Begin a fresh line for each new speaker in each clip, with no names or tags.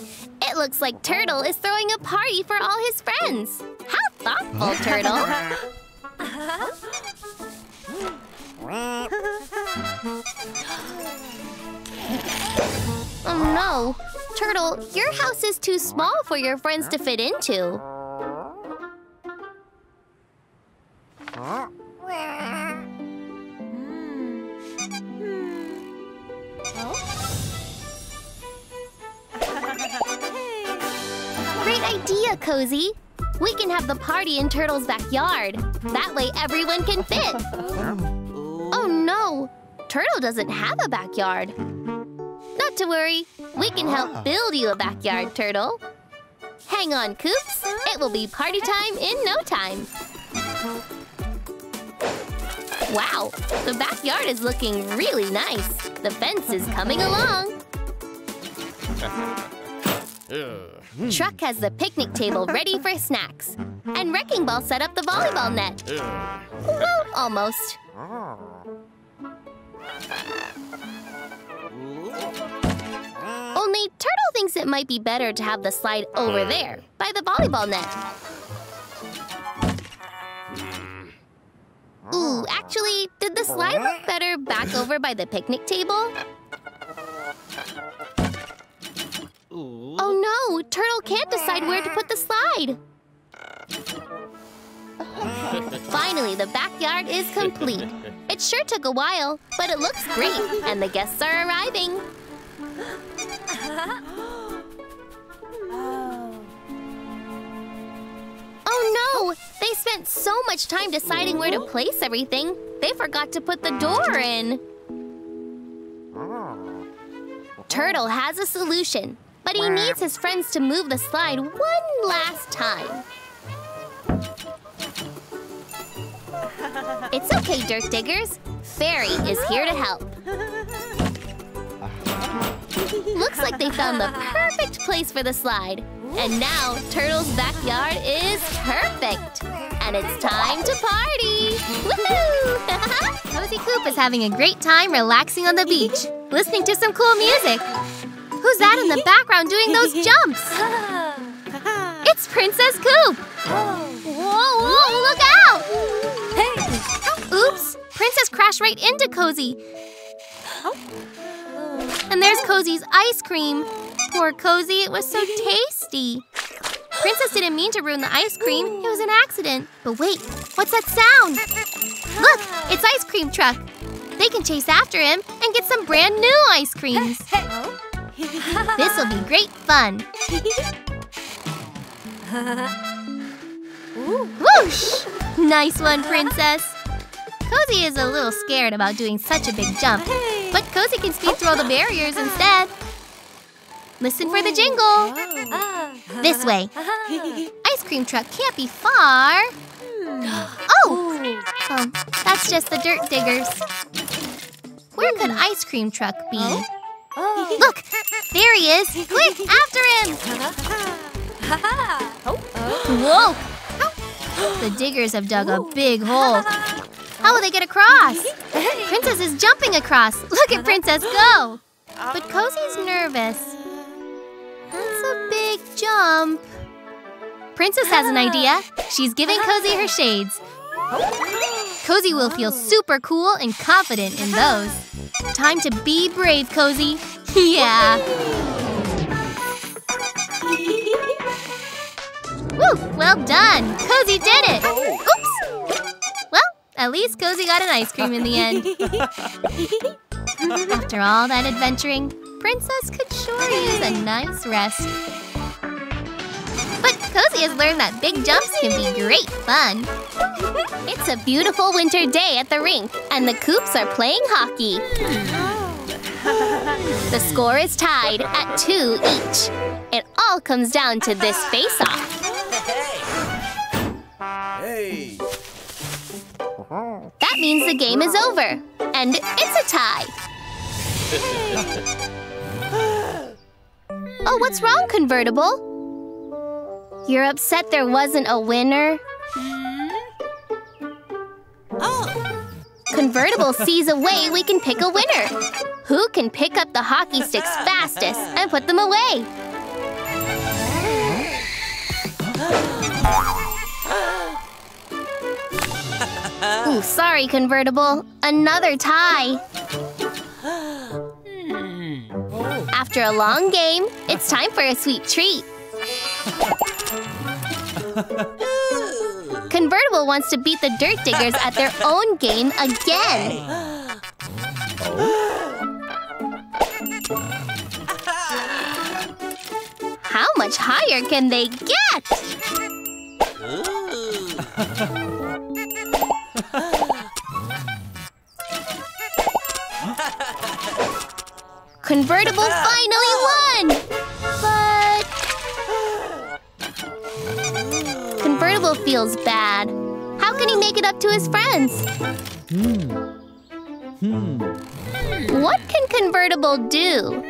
It looks like Turtle is throwing a party for all his friends. How thoughtful, Turtle. oh no. Turtle, your house is too small for your friends to fit into. Cozy. We can have the party in Turtle's backyard. That way everyone can fit. Oh no, Turtle doesn't have a backyard. Not to worry, we can help ah. build you a backyard, Turtle. Hang on, Coops. It will be party time in no time. Wow, the backyard is looking really nice. The fence is coming along. Truck has the picnic table ready for snacks. And Wrecking Ball set up the volleyball net. Well, almost. Only Turtle thinks it might be better to have the slide over there, by the volleyball net. Ooh, actually, did the slide look better back over by the picnic table? Oh no, Turtle can't decide where to put the slide. Finally, the backyard is complete. It sure took a while, but it looks great, and the guests are arriving. Oh no! They spent so much time deciding where to place everything, they forgot to put the door in. Ah. Turtle has a solution, but he needs his friends to move the slide one last time. It's okay, Dirt Diggers. Fairy is here to help. Looks like they found the perfect place for the slide. And now Turtle's backyard is perfect. And it's time to party! Woohoo! Cozy Coupe is having a great time relaxing on the beach, listening to some cool music. Who's that in the background doing those jumps? It's Princess Coupe! Whoa, whoa, look out! Hey! Oops! Princess crashed right into Cozy. And there's Cozy's ice cream. Poor Cozy, it was so tasty. Princess didn't mean to ruin the ice cream. It was an accident. But wait, what's that sound? Look, it's Ice Cream Truck. They can chase after him and get some brand new ice creams. This will be great fun. Whoosh! Nice one, Princess. Cozy is a little scared about doing such a big jump, but Cozy can speed through all the barriers instead. Listen for the jingle. This way. Ice cream truck can't be far. Oh! Um, that's just the dirt diggers. Where could ice cream truck be? Oh. Look! There he is! Quick, after him! Whoa! The diggers have dug a big hole. How will they get across? Princess is jumping across. Look at Princess go! But Cozy's nervous. That's a big jump. Princess has an idea. She's giving Cozy her shades. Cozy will feel super cool and confident in those. Time to be brave, Cozy. yeah. Woo! Well done! Cozy did it! Oops! Well, at least Cozy got an ice cream in the end. After all that adventuring, Princess could sure use a nice rest. Cozy has learned that big jumps can be great fun. It's a beautiful winter day at the rink, and the Coops are playing hockey. The score is tied at two each. It all comes down to this face-off.
Hey!
That means the game is over, and it's a tie. Oh, what's wrong, Convertible? You're upset there wasn't a winner? Hmm? Oh! Convertible sees a way we can pick a winner. Who can pick up the hockey sticks fastest and put them away? Ooh, sorry, Convertible. Another tie. Hmm. After a long game, it's time for a sweet treat. Convertible wants to beat the Dirt Diggers at their own game again. How much higher can they get? Convertible finally won! Feels bad. How can he make it up to his friends? Hmm. Hmm. What can Convertible do?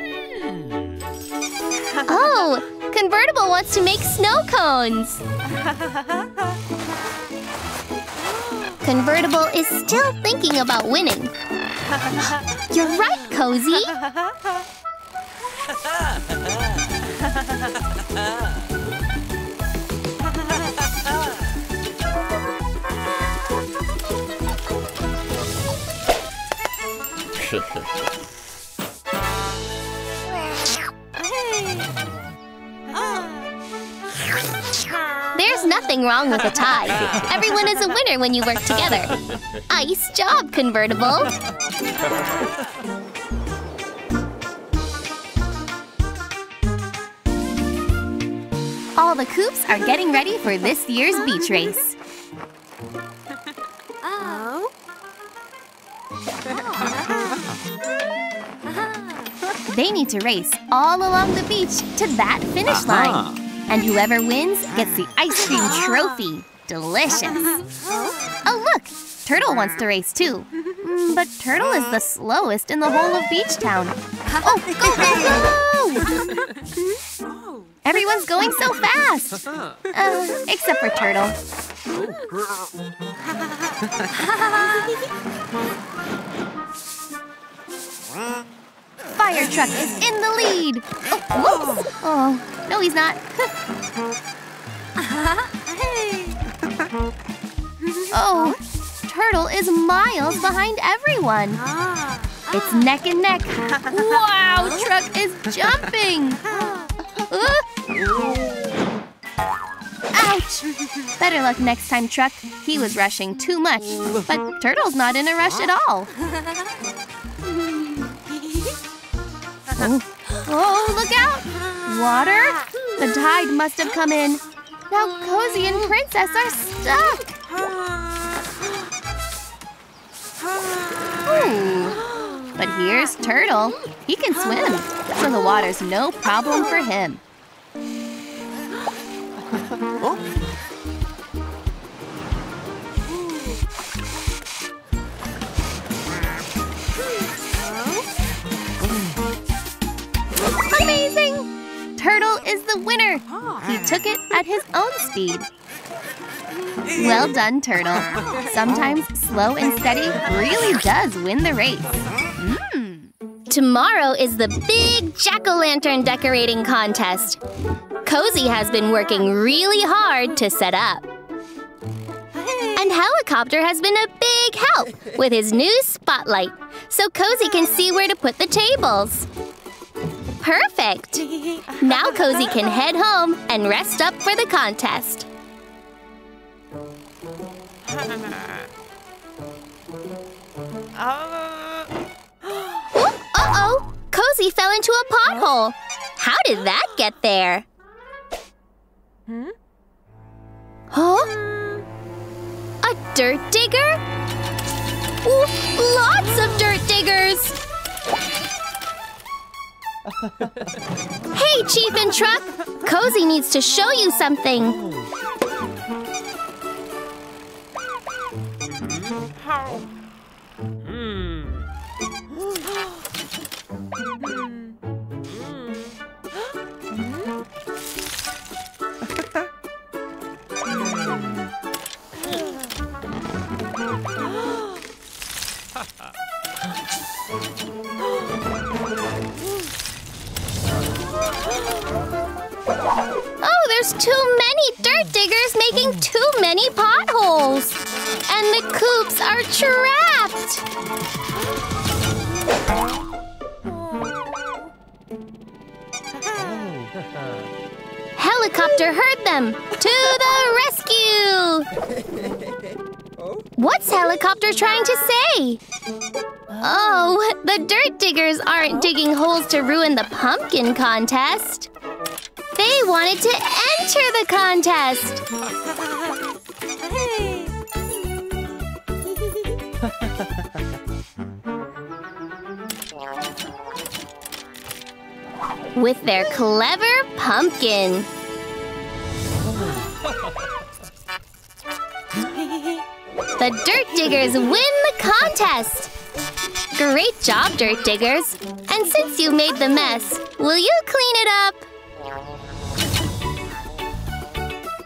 Oh, Convertible wants to make snow cones! Convertible is still thinking about winning. You're right, Cozy! There's nothing wrong with a tie. Everyone is a winner when you work together. Ice job, Convertible! All the coops are getting ready for this year's beach race. Oh. They need to race all along the beach to that finish line. And whoever wins gets the ice cream trophy. Delicious. Oh, look! Turtle wants to race too. Mm, But Turtle is the slowest in the whole of Beach Town. Oh, go, go, go! Everyone's going so fast! Uh, except for Turtle. Fire truck is in the lead! Oh, whoops! Oh, no, he's not. oh, Turtle is miles behind everyone. It's neck and neck. Wow, Truck is jumping! Ouch! Better luck next time, Truck. He was rushing too much. But Turtle's not in a rush at all. Oh, oh look out! Water? The tide must have come in. Now Cozy and Princess are stuck. Ooh. But here's Turtle. He can swim, so the water's no problem for him. Oh. Amazing! Turtle is the winner. He took it at his own speed. Well done, Turtle. Sometimes slow and steady really does win the race. Mm. Tomorrow is the big jack-o'-lantern decorating contest. Cozy has been working really hard to set up. And Helicopter has been a big help with his new spotlight, so Cozy can see where to put the tables. Perfect! Now Cozy can head home and rest up for the contest. Oh, uh-oh! Cozy fell into a pothole. How did that get there? Huh? A dirt digger? Ooh, lots of dirt diggers! Hey, Chief and Truck! Cozy needs to show you something. Oh, There's too many dirt diggers making too many potholes. And the coops are trapped. Helicopter heard them. To the rescue! What's Helicopter trying to say? Oh, the dirt diggers aren't digging holes to ruin the pumpkin contest. They wanted to enter the contest. With their clever pumpkin. The Dirt Diggers win the contest! Great job, Dirt Diggers! And since you made the mess, will you clean it up?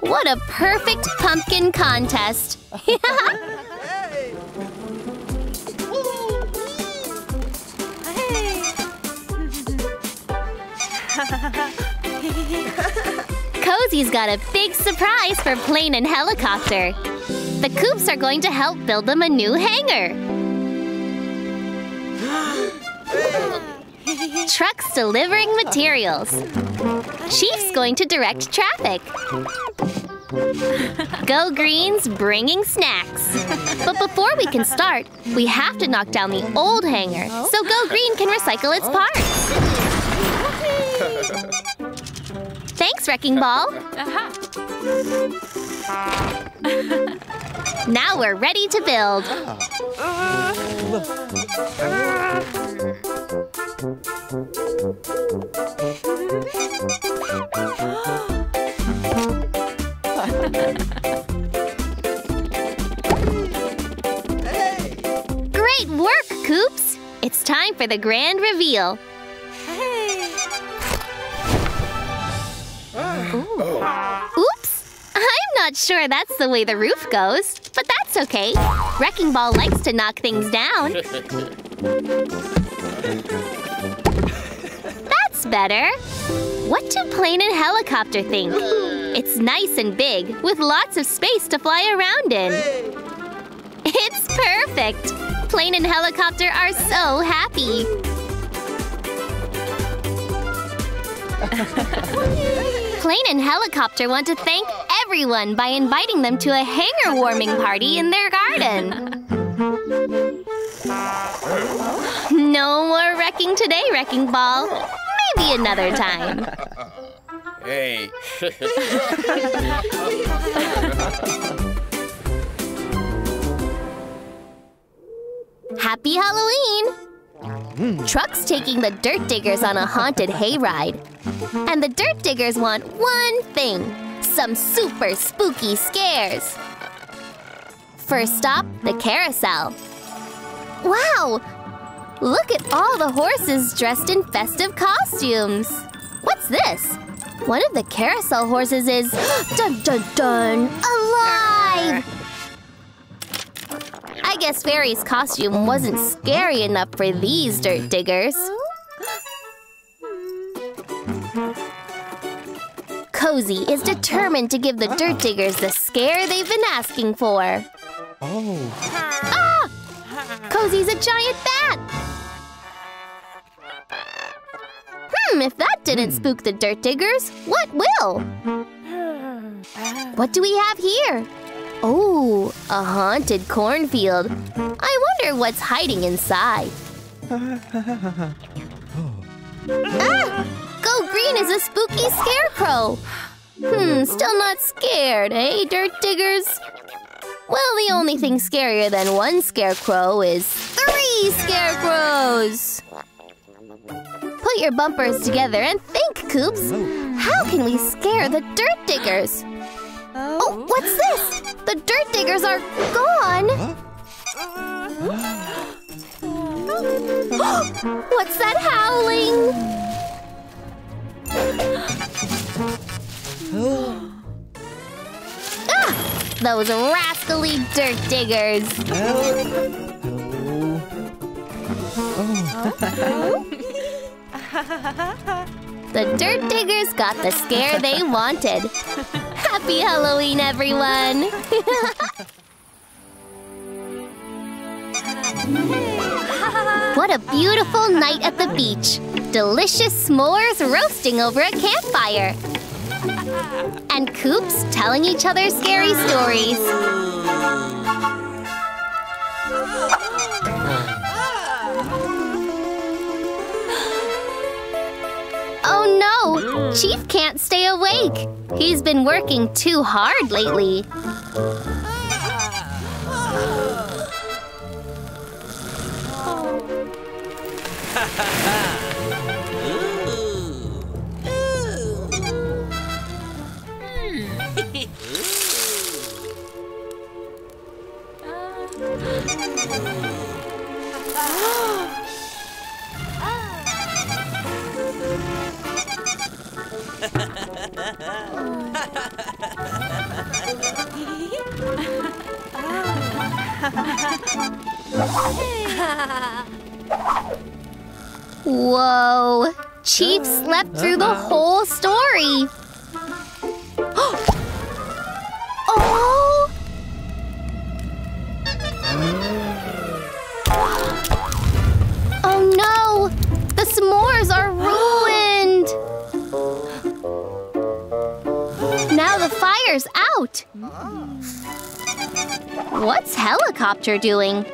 What a perfect pumpkin contest! Cozy's got a big surprise for Plane and Helicopter. The Coops are going to help build them a new hangar. Trucks delivering materials. Chief's going to direct traffic. Go Greens bringing snacks. But before we can start, we have to knock down the old hangar so Go Green can recycle its parts. Thanks, Wrecking Ball. Uh-huh. now we're ready to build. Great work, Coops! It's time for the grand reveal. Oops! I'm not sure that's the way the roof goes, but that's okay. Wrecking Ball likes to knock things down. That's better. What do Plane and Helicopter think? It's nice and big, with lots of space to fly around in. It's perfect! Plane and Helicopter are so happy. Plane and Helicopter want to thank everyone by inviting them to a hangar warming party in their garden. No more wrecking today, Wrecking Ball. Maybe another time.
Hey.
Happy Halloween! Truck's taking the Dirt Diggers on a haunted hayride. And the Dirt Diggers want one thing some super spooky scares. First stop, the carousel. Wow! Look at all the horses dressed in festive costumes. What's this? One of the carousel horses is dun dun dun alive! I guess Fairy's costume wasn't scary enough for these dirt diggers. Cozy is determined to give the dirt diggers the scare they've been asking for.
Oh.
Ah! Cozy's a giant bat! Hmm, if that didn't spook the dirt diggers, what will? What do we have here? Oh, a haunted cornfield. I wonder what's hiding inside. ah! Go Green is a spooky scarecrow. Hmm, still not scared, eh, dirt diggers? Well, the only thing scarier than one scarecrow is three scarecrows. Put your bumpers together and think, Coops. How can we scare the dirt diggers? Oh, what's this? The dirt diggers are gone. what's that howling? ah, those rascally dirt diggers. The Dirt Diggers got the scare they wanted. Happy Halloween, everyone! what a beautiful night at the beach. Delicious s'mores roasting over a campfire. And Coops telling each other scary stories. Oh no! Chief can't stay awake. He's been working too hard lately. Whoa! Chief slept through the whole story. What's Helicopter doing?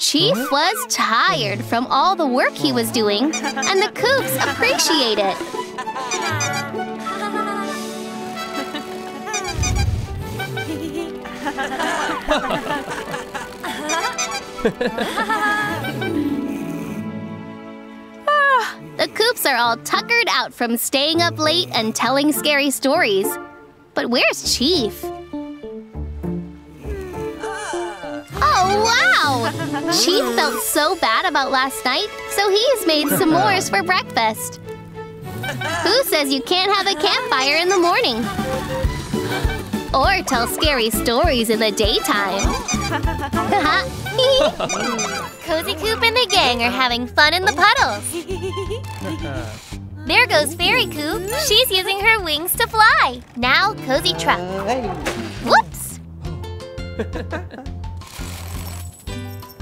Chief was tired from all the work he was doing, and the Coops appreciate it. The Coops are all tuckered out from staying up late and telling scary stories. But where's Chief? Oh, wow! Chief felt so bad about last night, so he's has made s'mores for breakfast. Who says you can't have a campfire in the morning? Or tell scary stories in the daytime. Cozy Coupe and the gang are having fun in the puddles. There goes Fairy Coupe. She's using her wings to fly. Now, Cozy Truck. Whoops!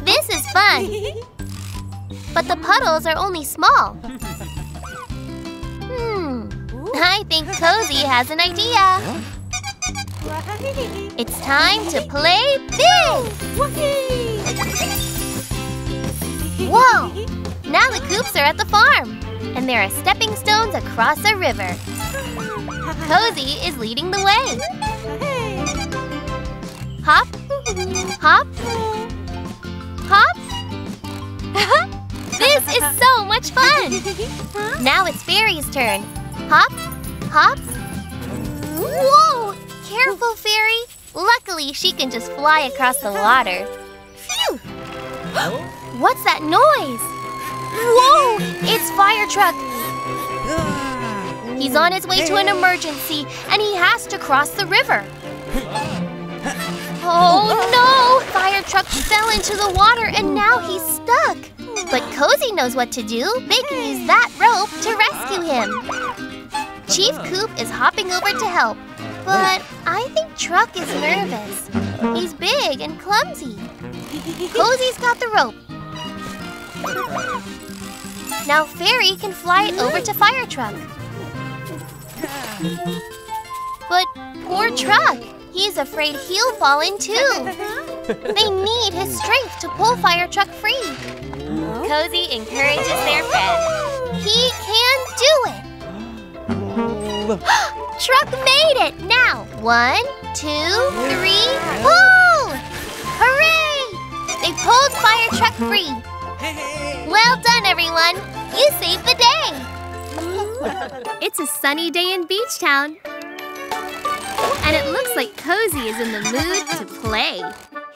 This is fun. But the puddles are only small. Hmm. I think Cozy has an idea. It's time to play big! Whoa! Now the coops are at the farm, and there are stepping stones across a river. Cozy is leading the way. Hop, hop, hop. this is so much fun! Now it's Fairy's turn. Hop, hop. Whoa! Careful, Fairy. Luckily, she can just fly across the water. Phew! What's that noise? Whoa! It's Fire Truck! He's on his way to an emergency, and he has to cross the river. Oh no! Fire Truck fell into the water, and now he's stuck. But Cozy knows what to do. They can use that rope to rescue him. Chief Coupe is hopping over to help. But I think Truck is nervous. He's big and clumsy. Cozy's got the rope. Now Fairy can fly it over to Fire Truck. But poor Truck, he's afraid he'll fall in too. They need his strength to pull Fire Truck free. Cozy encourages their friend. He can do it! Truck made it! Now, one, two, three, pull! Hooray! They pulled Fire Truck free. Well done, everyone! You saved the day! It's a sunny day in Beach Town. And it looks like Cozy is in the mood to play.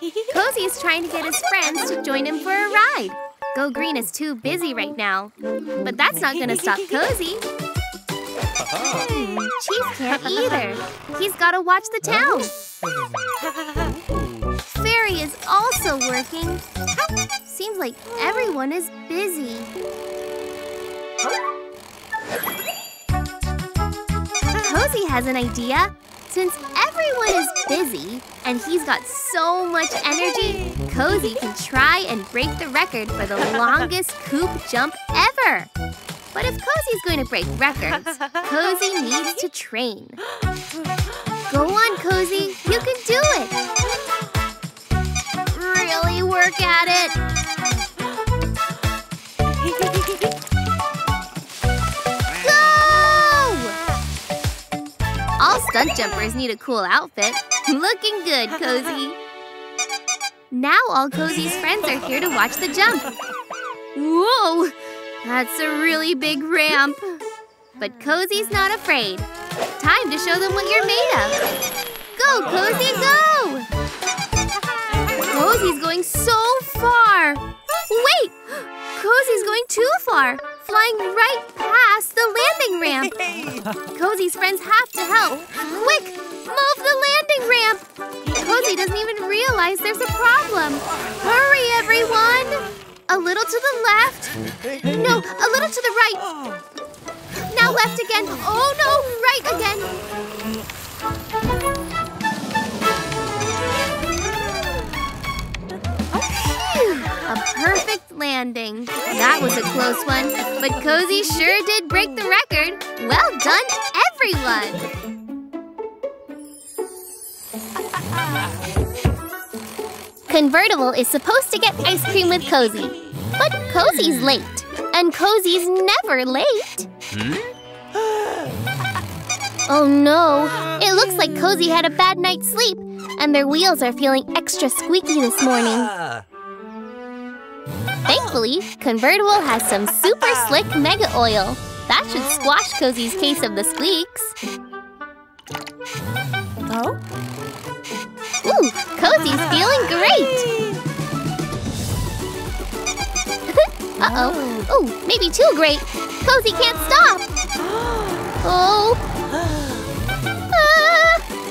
Cozy is trying to get his friends to join him for a ride. Go Green is too busy right now. But that's not gonna stop Cozy. Uh-huh. Chief can't either. He's gotta watch the town. Fairy is also working. Seems like everyone is busy. Cozy has an idea. Since everyone is busy and he's got so much energy, Cozy can try and break the record for the longest coop jump ever. But if Cozy's going to break records, Cozy needs to train. Go on, Cozy. You can do it. Really work at it. Go! All stunt jumpers need a cool outfit. Looking good, Cozy. Now all Cozy's friends are here to watch the jump. Whoa! That's a really big ramp. But Cozy's not afraid. Time to show them what you're made of. Go, Cozy, go! Cozy's going so far. Wait! Cozy's going too far, flying right past the landing ramp. Cozy's friends have to help. Quick, move the landing ramp. Cozy doesn't even realize there's a problem. Hurry, everyone! A little to the left. No, a little to the right. Now left again. Oh no, right again. A perfect landing. That was a close one, but Cozy sure did break the record. Well done, everyone! Convertible is supposed to get ice cream with Cozy, but Cozy's late, and Cozy's never late. Hmm? Oh no, it looks like Cozy had a bad night's sleep, and their wheels are feeling extra squeaky this morning. Ah. Thankfully, Convertible has some super slick mega oil. That should squash Cozy's case of the squeaks. Oh? Ooh, Cozy's feeling great! Uh-oh. Ooh, maybe too great. Cozy can't stop. Oh. Ah.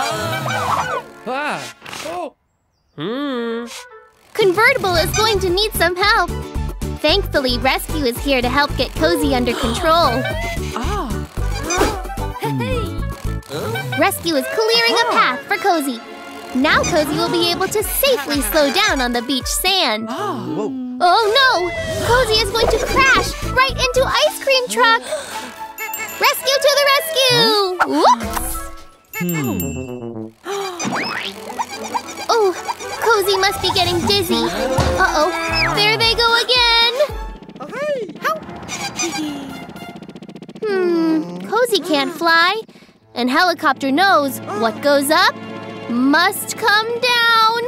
Ah! Oh! Hmm.
Convertible is going to need some help. Thankfully, Rescue is here to help get Cozy under control. Rescue is clearing a path for Cozy. Now Cozy will be able to safely slow down on the beach sand.
Whoa.
Oh no! Cozy is going to crash right into Ice Cream Truck! Rescue to the rescue! Whoops! Oh, Cozy must be getting dizzy. Uh-oh, there they go again! Hmm, Cozy can't fly. And Helicopter knows what goes up must come down.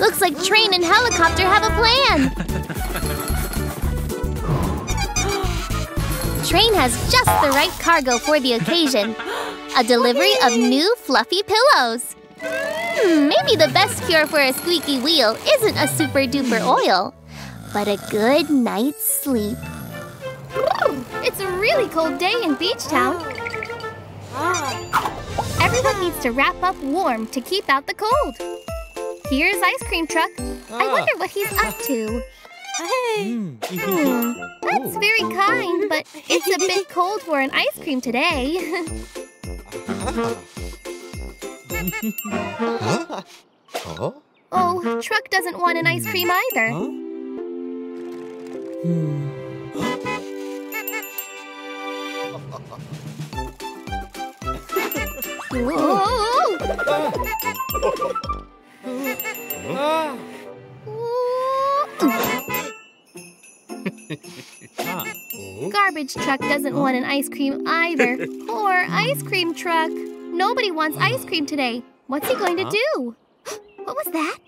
Looks like Train and Helicopter have a plan. The train has just the right cargo for the occasion. A delivery of new fluffy pillows. Hmm, maybe the best cure for a squeaky wheel isn't a super duper oil, but a good night's sleep. It's a really cold day in Beach Town. Everyone needs to wrap up warm to keep out the cold. Here's Ice Cream Truck. I wonder what he's up to. Hmm, that's very kind, but it's a bit cold for an ice cream today. oh, Truck doesn't want an ice cream either. Whoa! Garbage truck doesn't want an ice cream either. Poor ice cream truck. Nobody wants ice cream today. What's he going to do? What was that?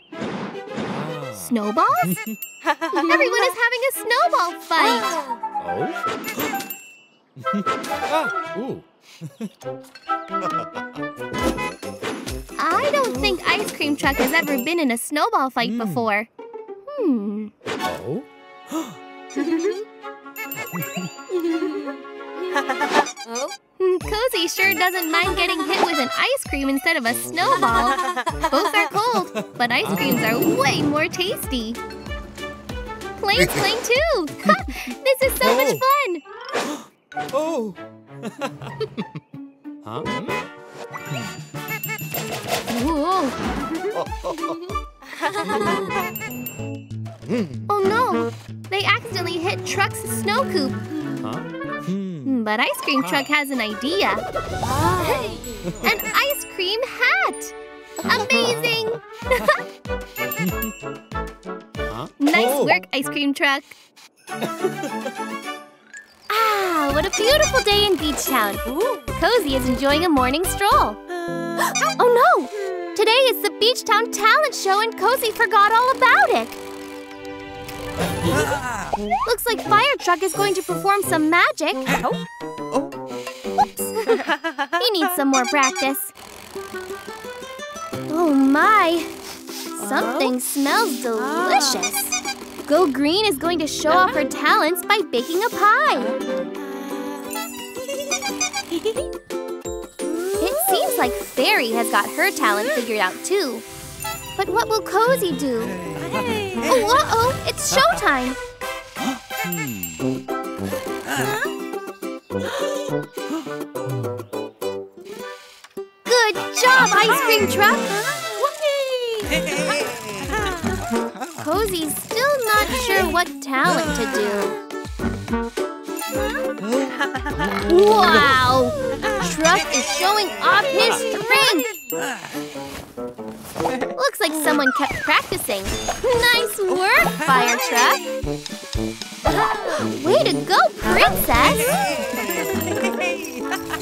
Snowballs? Everyone is having a snowball fight.
Oh? ah!
I don't think Ice Cream Truck has ever been in a snowball fight before. Hmm.
Oh?
Cozy sure doesn't mind getting hit with an ice cream instead of a snowball. Both are cold, but ice creams are way more tasty. Plane's playing too! this is so much oh. fun!
Oh! huh?
Whoa. Oh no! They accidentally hit Truck's snow coop.
Huh? Hmm.
But Ice Cream Truck has an idea. an ice cream hat! Amazing!
Huh?
nice
Oh.
work, Ice Cream Truck. ah, what a beautiful day in Beach Town. Cozy is enjoying a morning stroll. oh no! Today is the Beach Town Talent Show and Cozy forgot all about it. Looks like Fire Truck is going to perform some magic. Oh. Oops. he needs some more practice. Oh my! Something smells delicious. Go Green is going to show off her talents by baking a pie. It seems like Fairy has got her talent figured out too. But what will Cozy do? Oh, uh-oh! It's showtime! Good job, Ice Cream Truck! Cozy's still not sure what talent to do. Wow! Truck is showing off his strength! Looks like someone kept practicing. Nice work, Fire Truck! Way to go, Princess!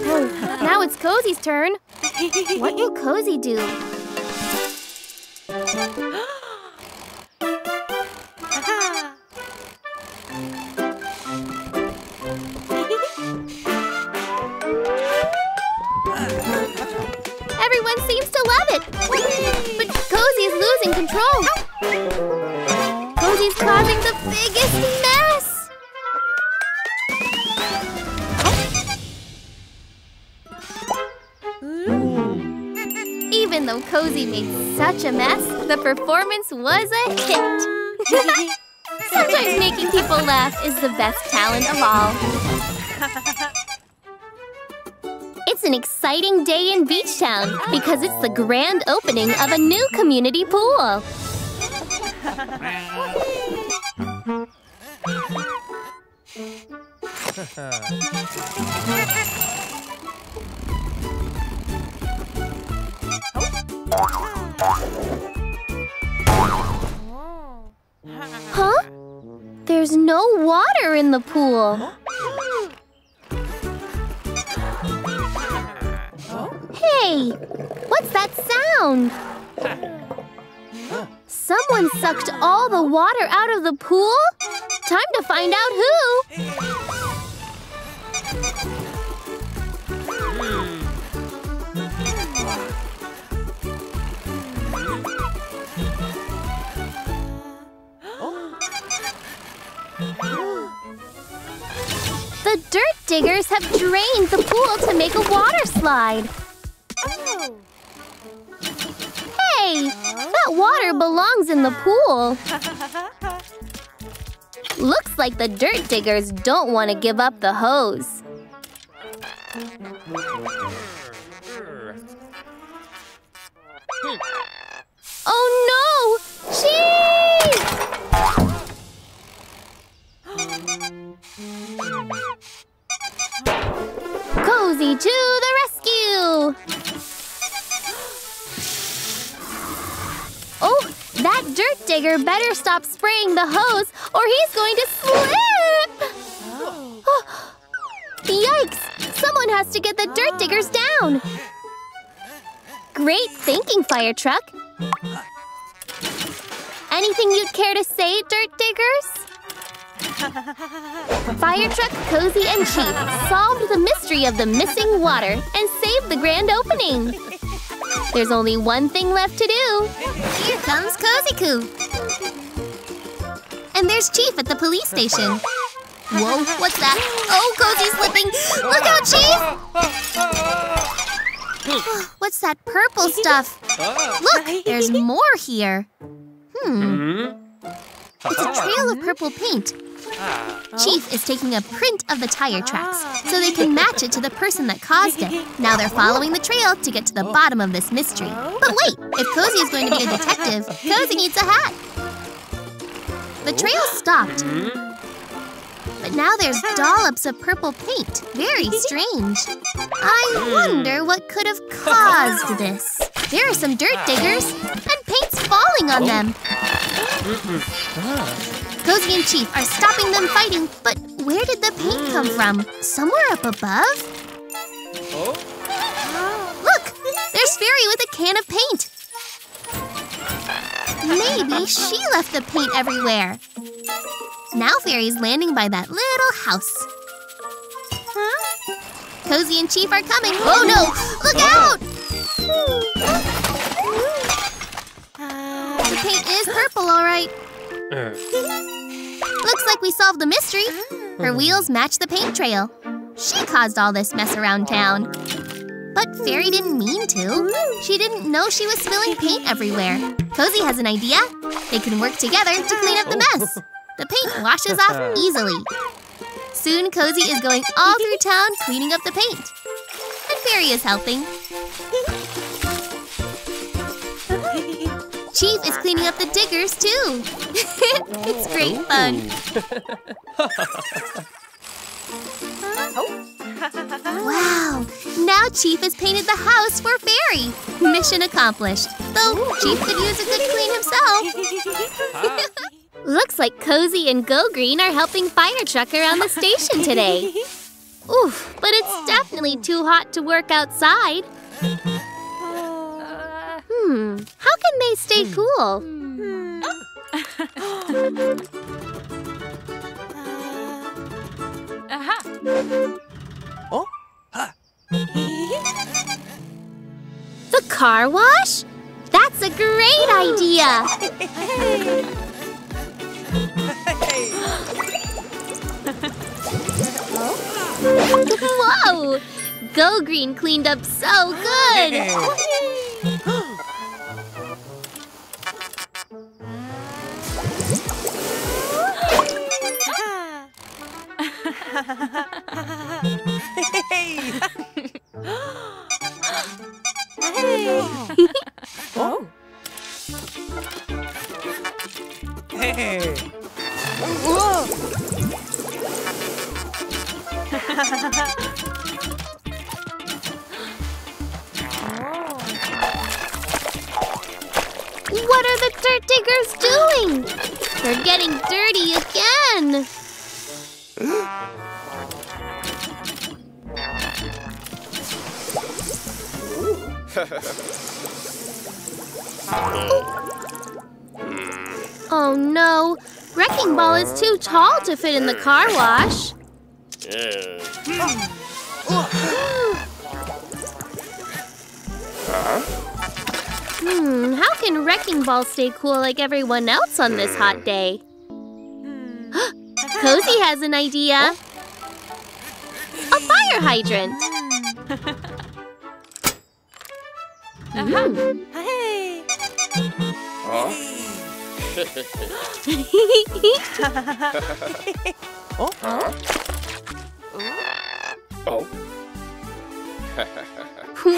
Oh, now it's Cozy's turn. What will Cozy do? Everyone seems to love it. But Cozy is losing control. Cozy's causing the biggest mess. Hmm? Even though Cozy made such a mess, the performance was a hit. Sometimes making people laugh is the best talent of all. It's an exciting day in Beach Town because it's the grand opening of a new community pool. Huh? There's no water in the pool. Hey, what's that sound? Someone sucked all the water out of the pool? Time to find out who. The dirt diggers have drained the pool to make a water slide. Water belongs in the pool. Looks like the dirt diggers don't want to give up the hose. Oh no! Cheese! Cozy to the rescue! Dirt digger better stop spraying the hose or he's going to slip! Yikes! Someone has to get the dirt diggers down! Great thinking, Fire Truck! Anything you'd care to say, Dirt Diggers? Fire Truck, Cozy, and Chief solved the mystery of the missing water and saved the grand opening. There's only one thing left to do. Here comes Cozy Coo. And there's Chief at the police station. Whoa, what's that? Oh, Cozy's slipping. Look out, Chief! What's that purple stuff? Look, there's more here. Hmm. It's a trail of purple paint. Oh. Chief is taking a print of the tire tracks so they can match it to the person that caused it. Now they're following the trail to get to the bottom of this mystery. But wait, if Cozy is going to be a detective, Cozy needs a hat. The trail stopped. But now there's dollops of purple paint. Very strange. I wonder what could have caused this. There are some dirt diggers, and paint's falling on them. Cozy and Chief are stopping them fighting, but where did the paint come hmm. from? Somewhere up above? Oh. oh? Look! There's Fairy with a can of paint. Maybe she left the paint everywhere. Now Fairy's landing by that little house. Cozy and Chief are coming. Oh no! Look oh. out! Hmm. The paint is purple, all right. Looks like we solved the mystery. Her hmm. wheels match the paint trail. She caused all this mess around town. But Fairy didn't mean to. She didn't know she was spilling paint everywhere. Cozy has an idea. They can work together to clean up the mess. The paint washes off easily. Soon Cozy is going all through town cleaning up the paint. And Fairy is helping. Chief is cleaning up the diggers too. it's great fun. Wow! Now Chief has painted the house for Fairy. Mission accomplished. Though Chief could use a good clean himself. Looks like Cozy and Go Green are helping Fire Truck around the station today. Oof, but it's definitely too hot to work outside. Hmm, how can they stay hmm. cool? Hmm. Uh-huh. Oh, the car wash? That's a great idea! Whoa! Go Green cleaned up so good!
Hey. Oh! Hey! Whoa!
What are the dirt diggers doing? They're getting dirty Oh no! Wrecking Ball is too tall to fit in the car wash. Hmm, how can Wrecking Ball stay cool like everyone else on this hot day? Cozy has an idea. A fire hydrant. Mhm.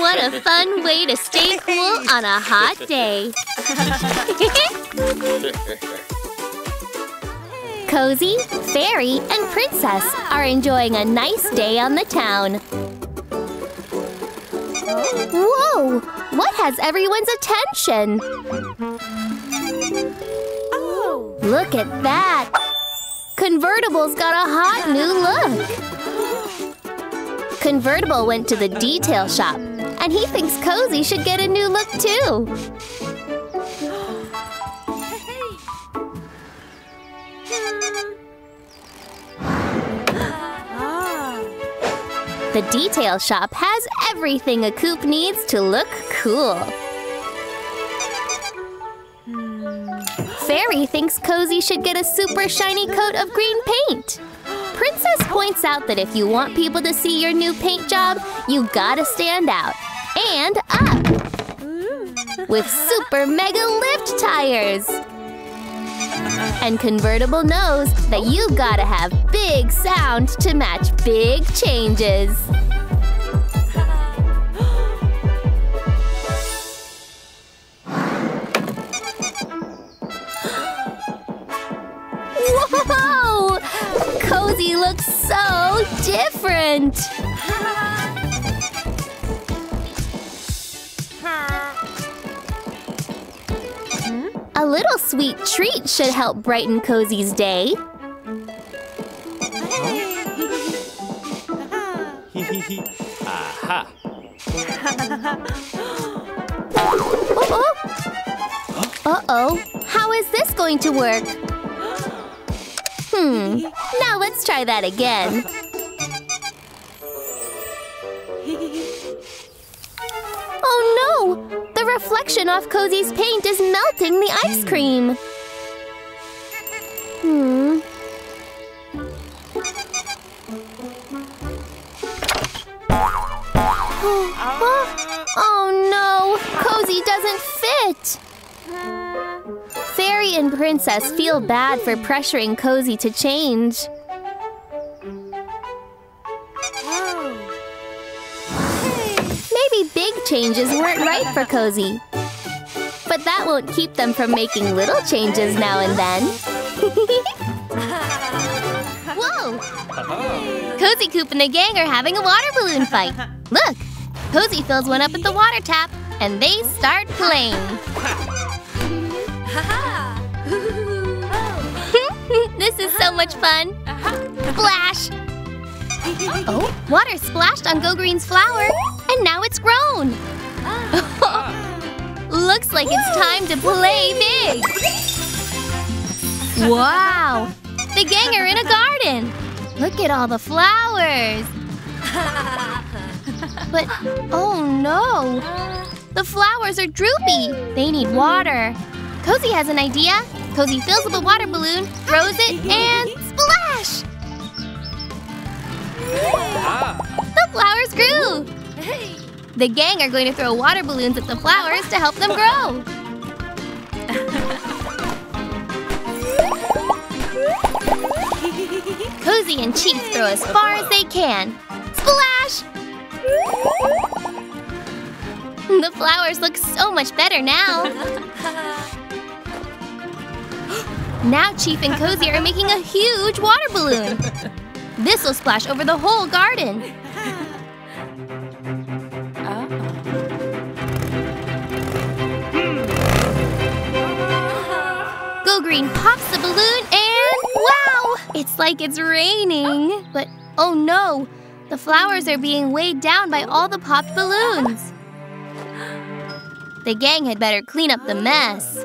what a fun way to stay cool on a hot day. Cozy, Fairy, and Princess are enjoying a nice day on the town. Whoa! What has everyone's attention? Look at that! Convertible's got a hot new look! Convertible went to the detail shop, and he thinks Cozy should get a new look too. The detail shop has everything a coupe needs to look cool. Fairy thinks Cozy should get a super shiny coat of green paint. Princess points out that if you want people to see your new paint job, you gotta stand out. And up! With super mega lift tires! And Convertible knows that you gotta have big sound to match big changes. Whoa! Cozy looks so different! Little sweet treat should help brighten Cozy's day.
Aha.
Uh-oh! Uh-oh! How is this going to work? Hmm, now let's try that again. Oh no! The reflection off Cozy's paint is melting the ice cream! Hmm. oh no! Cozy doesn't fit! Fairy and Princess feel bad for pressuring Cozy to change. Maybe big changes weren't right for Cozy. But that won't keep them from making little changes now and then. Whoa! Cozy Coupe and the gang are having a water balloon fight. Look! Cozy fills one up at the water tap, and they start playing. this is so much fun! Splash! Oh, water splashed on Go Green's flower, and now it's grown! Looks like it's time to play big! Wow! The gang are in a garden! Look at all the flowers! But, oh no! The flowers are droopy! They need water! Cozy has an idea! Cozy fills up a water balloon, throws it, and splash! Ah. The flowers grew! The gang are going to throw water balloons at the flowers to help them grow! Cozy and Chief throw as far as they can. Splash! The flowers look so much better now. Now Chief and Cozy are making a huge water balloon. This will splash over the whole garden. Green pops the balloon and wow! It's like it's raining. But oh no, the flowers are being weighed down by all the popped balloons. The gang had better clean up the mess.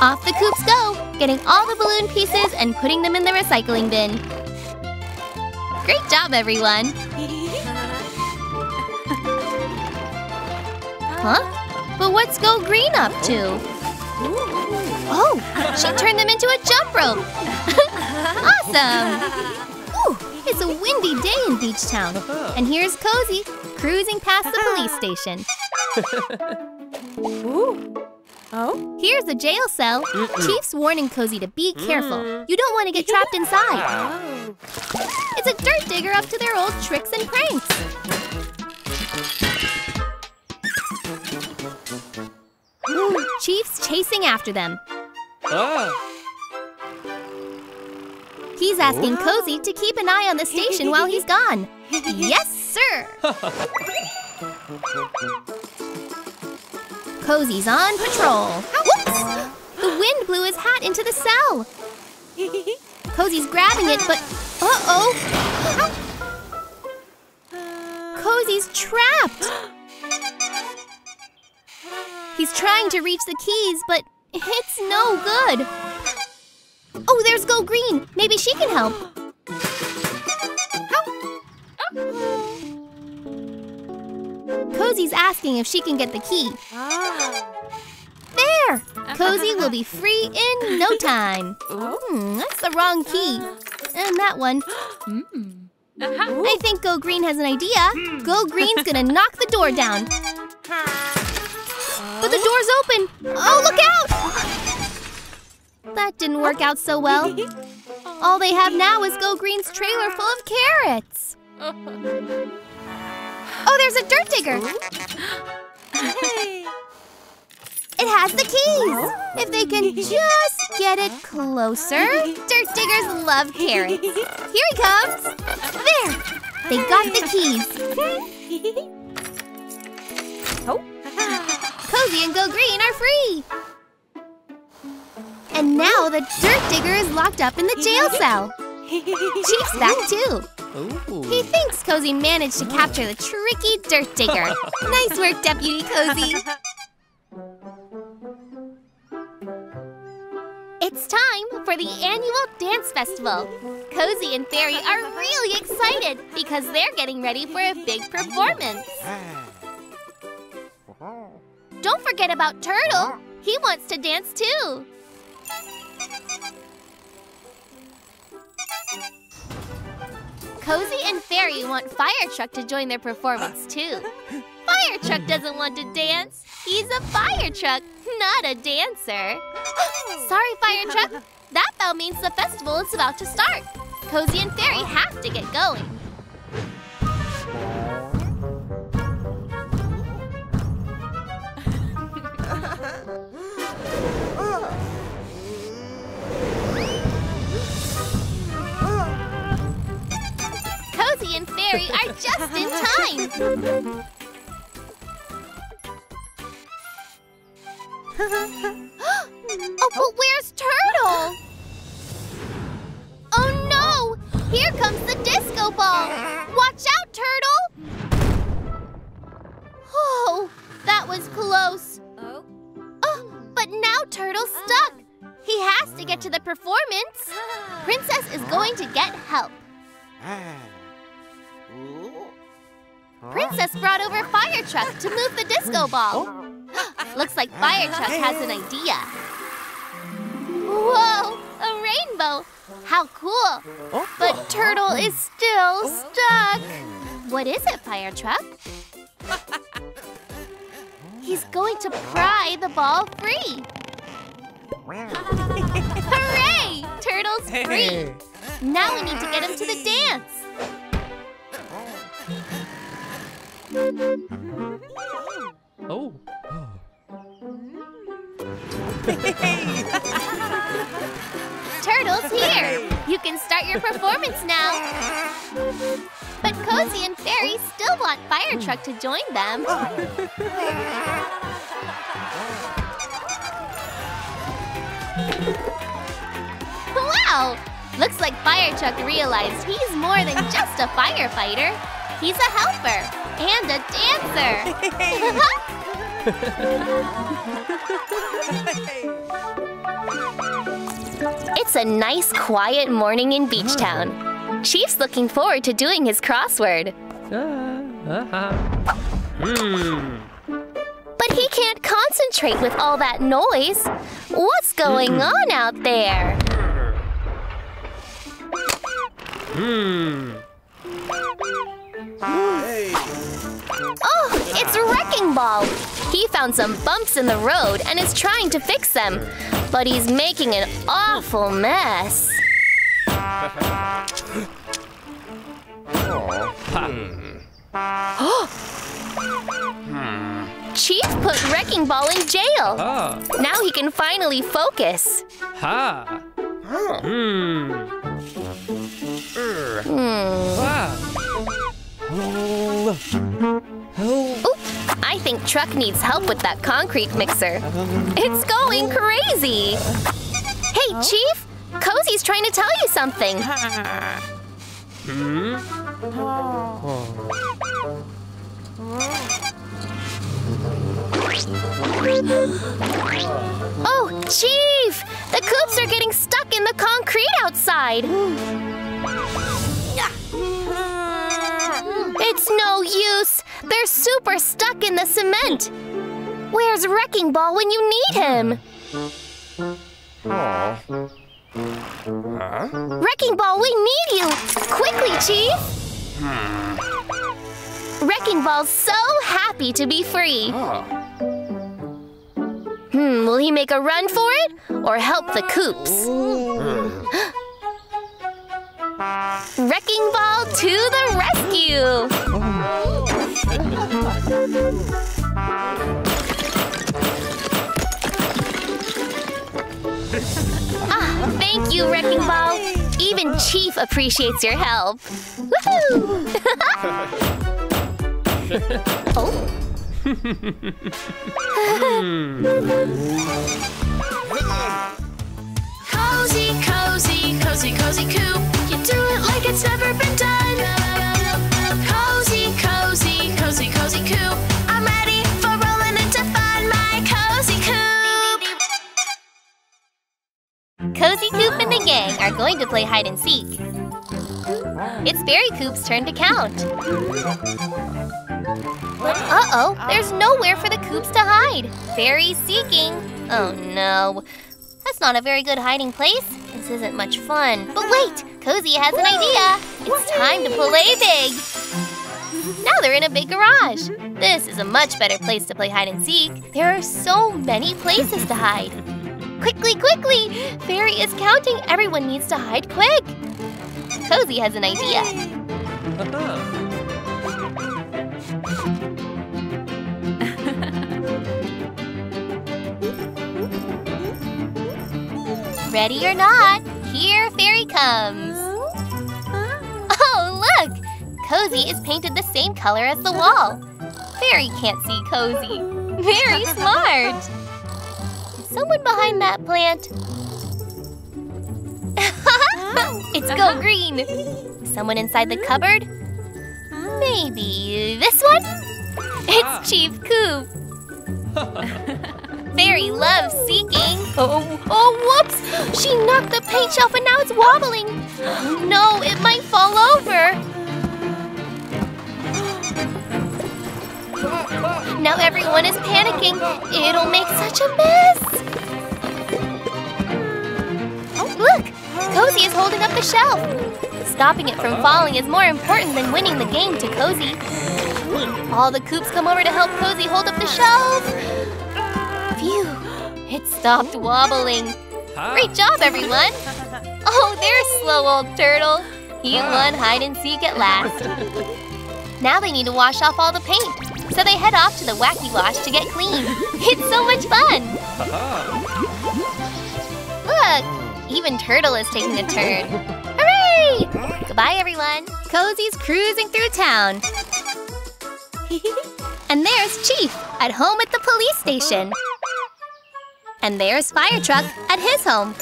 Off the coops go, getting all the balloon pieces and putting them in the recycling bin. Great job, everyone! Huh? But what's Go Green up to? Oh, she turned them into a jump rope! awesome! Ooh, it's a windy day in Beachtown. And here's Cozy, cruising past the police station.
Oh?
Here's a jail cell. Chief's warning Cozy to be careful. Mm. You don't want to get trapped inside.
Oh.
It's a dirt digger up to their old tricks and pranks. Chief's chasing after them.
Ah.
He's asking Cozy to keep an eye on the station while he's gone. Yes, sir! Cozy's on patrol. Whoops! The wind blew his hat into the cell. Cozy's grabbing it, but uh-oh! Cozy's trapped! He's trying to reach the keys, but it's no good. Oh, there's Go Green. Maybe she can help. Cozy's asking if she can get the key.
Ah.
There! Cozy will be free in no time. Hmm, that's the wrong key. And that one. I think Go Green has an idea. Go Green's gonna knock the door down. But the door's open! Oh, look out! That didn't work out so well. All they have now is Go Green's trailer full of carrots. Oh, there's a dirt digger! It has the keys! If they can just get it closer. Dirt diggers love carrots. Here he comes! There! They got the keys.
Oh.
Cozy and Go Green are free! And now the dirt digger is locked up in the jail cell. Chief's back too. He thinks Cozy managed to capture the tricky dirt digger. nice work, Deputy Cozy. It's time for the annual dance festival. Cozy and Fairy are really excited because they're getting ready for a big performance. Ah. Don't forget about Turtle. He wants to dance too. Cozy and Fairy want Fire Truck to join their performance too. Fire Truck doesn't want to dance. He's a fire truck, not a dancer. Sorry, Fire Truck. That bell means the festival is about to start. Cozy and Fairy have to get going. Cozy and Fairy are just in time. oh, but where's Turtle? Oh no! Here comes the disco ball! Watch out, Turtle! Oh, that was close.
Oh.
Oh, but now Turtle's stuck. He has to get to the performance. Princess is going to get help. Ah. Princess brought over Fire Truck to move the disco ball. Looks like Fire Truck has an idea. Whoa, a rainbow! How cool! Oh. But Turtle mm. is still oh. stuck. What is it, Fire Truck? He's going to pry the ball free. Hooray! Turtle's free. Now we need to get him to the dance.
Oh.
Turtle's here. You can start your performance now. But Cozy and Fairy still want Fire Truck to join them. Wow! Looks like Fire Truck realized he's more than just a firefighter. He's a helper and a dancer. It's a nice, quiet morning in Beachtown. Chief's looking forward to doing his crossword.
Ah, uh-huh. Hmm.
But he can't concentrate with all that noise. What's going on out there?
Hmm.
Oh, it's Wrecking Ball! He found some bumps in the road and is trying to fix them, but he's making an awful mess. Chief put Wrecking Ball in jail. Now he can finally focus.
Ha. Hmm.
Hmm.
Ah. Oh. Oh.
Oop, I think Truck needs help with that concrete mixer. It's going crazy. Hey, Chief! Cozy's trying to tell you something.
Hmm.
Oh, Chief! The coops are getting stuck in the concrete outside. It's no use. they're super stuck in the cement. Where's Wrecking Ball when you need him? Wrecking Ball, we need you! Quickly, Chief! Wrecking Ball's so happy to be free. Hmm, will he make a run for it or help the coops? Wrecking Ball to the rescue! Ah, thank you, Wrecking Ball. Even Chief appreciates your help. Woohoo! oh.
Cozy, cozy, cozy, cozy coupe. You do it like it's never been done. Cozy, cozy, cozy, cozy coupe. I'm ready for rolling into fun. My cozy coupe.
Cozy Coupe and the gang are going to play hide and seek. It's Fairy Coupe's turn to count. Uh-oh, there's nowhere for the Coops to hide. Fairy's seeking. Oh no. That's not a very good hiding place. This isn't much fun. But wait, Cozy has an idea. It's time to play big. Now they're in a big garage. This is a much better place to play hide and seek. There are so many places to hide. Quickly, quickly! Fairy is counting. Everyone needs to hide quick. Cozy has an idea. Ready or not, here Fairy comes. Oh, look! Cozy is painted the same color as the wall. Fairy can't see Cozy. Very smart. Someone behind that plant. it's go uh-huh. green. Someone inside the cupboard? Maybe this one? It's ah. Chief Coupe. Fairy loves seeking. Oh, oh, whoops! She knocked the paint shelf and now it's wobbling. No, it might fall over. Now everyone is panicking. It'll make such a mess. Oh, look! Cozy is holding up the shelf. Stopping it from falling is more important than winning the game to Cozy. All the coops come over to help Cozy hold up the shelf. Phew, it stopped wobbling. Great job, everyone. Oh, there's slow old turtle. He won hide and seek at last. Now they need to wash off all the paint. So they head off to the wacky wash to get clean. It's so much fun. Look, even Turtle is taking a turn. Hooray! Goodbye, everyone. Cozy's cruising through town. and there's Chief at home at the police station. And there's Fire Truck at his home.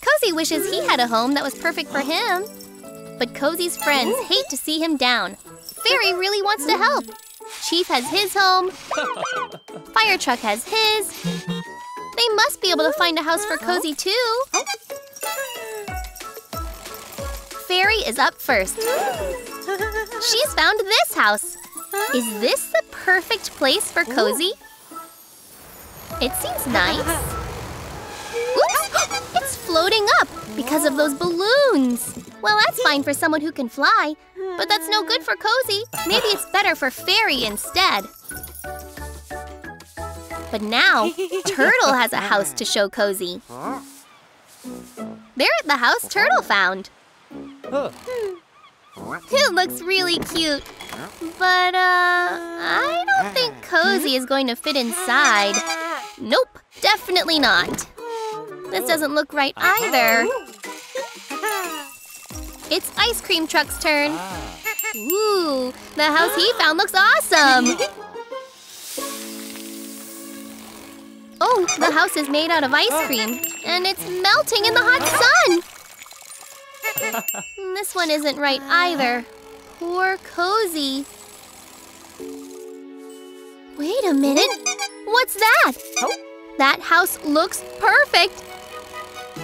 Cozy wishes he had a home that was perfect for him. But Cozy's friends hate to see him down. Fairy really wants to help. Chief has his home. Fire Truck has his. They must be able to find a house for Cozy too. Fairy is up first. She's found this house. Is this the perfect place for Cozy? It seems nice. Oops! It's floating up because of those balloons. Well, that's fine for someone who can fly, but that's no good for Cozy. Maybe it's better for Fairy instead. But now, Turtle has a house to show Cozy. They're at the house Turtle found. It looks really cute. But, uh, I don't think Cozy is going to fit inside. Nope, definitely not. This doesn't look right either. It's Ice Cream Truck's turn. Ooh, the house he found looks awesome. Oh, the house is made out of ice cream, and it's melting in the hot sun. this one isn't right either. Poor Cozy. Wait a minute. What's that? Oh. That house looks perfect.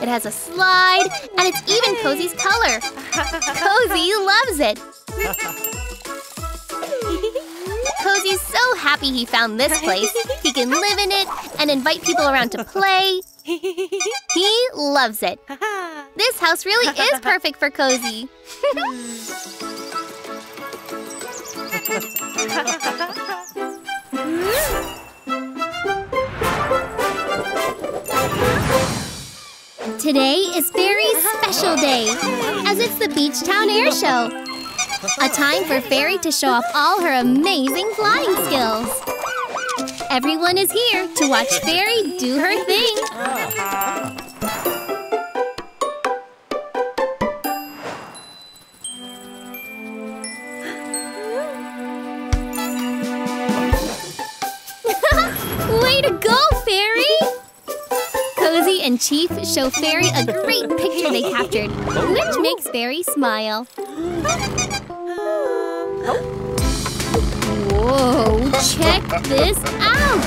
It has a slide, and it's even Cozy's color. Cozy loves it. happy he found this place. He can live in it and invite people around to play. He loves it. This house really is perfect for Cozy. Today is Fairy's special day, as it's the Beachtown Air Show. A time for Fairy to show off all her amazing flying skills. Everyone is here to watch Fairy do her thing. Way to go, Fairy! Cozy and Chief show Fairy a great picture they captured, which makes Fairy smile. Whoa, check this out!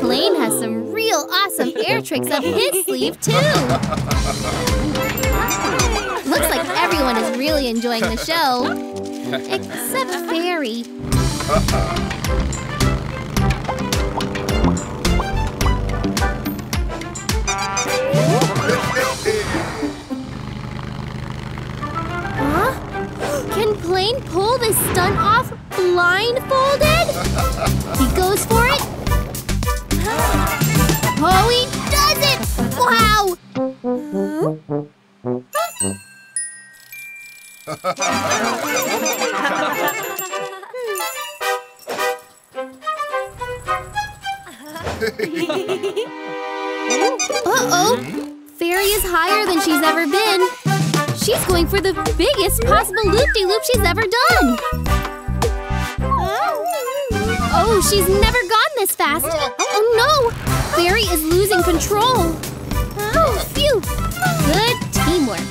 Plane has some real awesome air tricks up his sleeve, too! Looks like everyone is really enjoying the show, except Fairy. Can Plane pull this stunt off blindfolded? He goes for it. Oh, he does it! Wow! Uh-oh! Fairy is higher than she's ever been. She's going for the biggest possible loop-de-loop she's ever done. Oh, she's never gone this fast. Oh no! Fairy is losing control. Oh, phew! Good teamwork.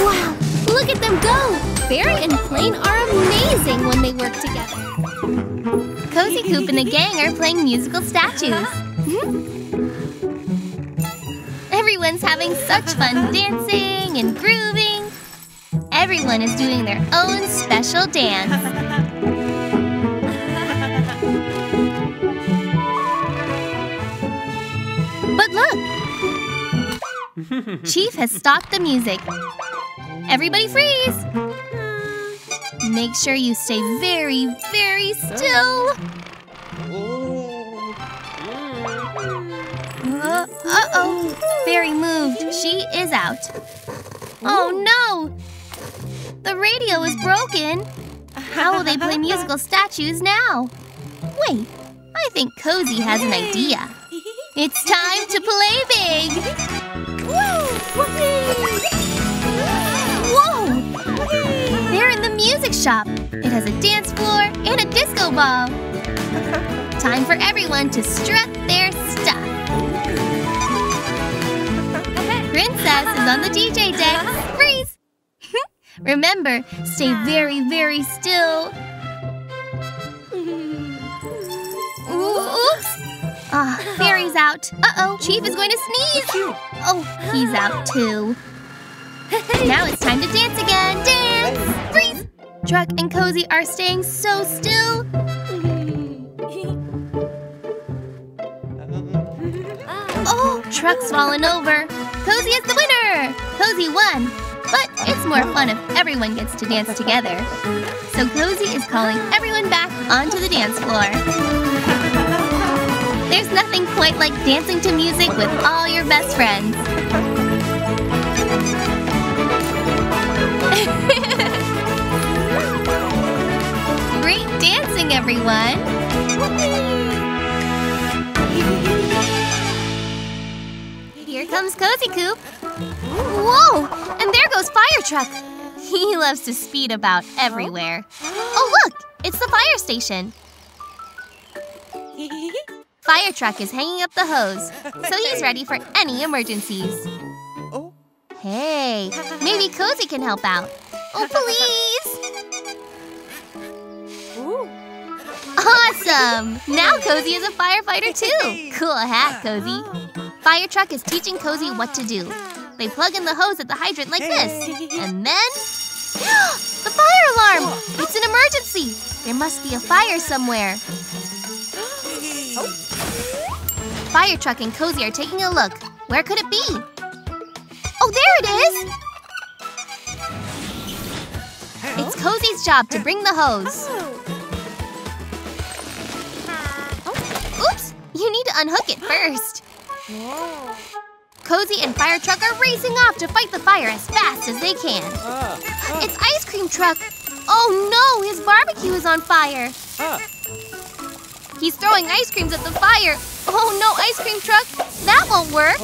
Wow! Look at them go! Fairy and Plane are amazing when they work together. Cozy Coupe and the gang are playing musical statues. Everyone's having such fun dancing and grooving. Everyone is doing their own special dance. But look! Chief has stopped the music. Everybody freeze! Make sure you stay very, very still. Oh. Uh, uh-oh. Fairy moved. She is out. Oh, no! The radio is broken. How will they play musical statues now? Wait, I think Cozy has an idea. It's time to play big! Whoa! They're in the music shop. It has a dance floor and a disco ball. Time for everyone to strut their Princess is on the DJ deck. Freeze! Remember, stay very, very still. Oops! Ah, Fairy's out. Uh-oh, Chief is going to sneeze. Oh, he's out too. Now it's time to dance again. Dance! Freeze! Truck and Cozy are staying so still. Oh, Truck's fallen over. Cozy is the winner! Cozy won. But it's more fun if everyone gets to dance together. So Cozy is calling everyone back onto the dance floor. There's nothing quite like dancing to music with all your best friends. Great dancing, everyone! Here comes Cozy Coupe. Whoa! And there goes Fire Truck. He loves to speed about everywhere. Oh, look! It's the fire station. Fire Truck is hanging up the hose, so he's ready for any emergencies. Oh. Hey, maybe Cozy can help out. Oh, please! Awesome! Now Cozy is a firefighter too! Cool hat, Cozy. Fire Truck is teaching Cozy what to do. They plug in the hose at the hydrant like this. And then... the fire alarm! It's an emergency! There must be a fire somewhere. Fire truck and Cozy are taking a look. Where could it be? Oh, there it is! It's Cozy's job to bring the hose. You need to unhook it first. Cozy and Fire Truck are racing off to fight the fire as fast as they can. It's Ice Cream Truck. Oh no, his barbecue is on fire. He's throwing ice creams at the fire. Oh no, Ice Cream Truck. That won't work.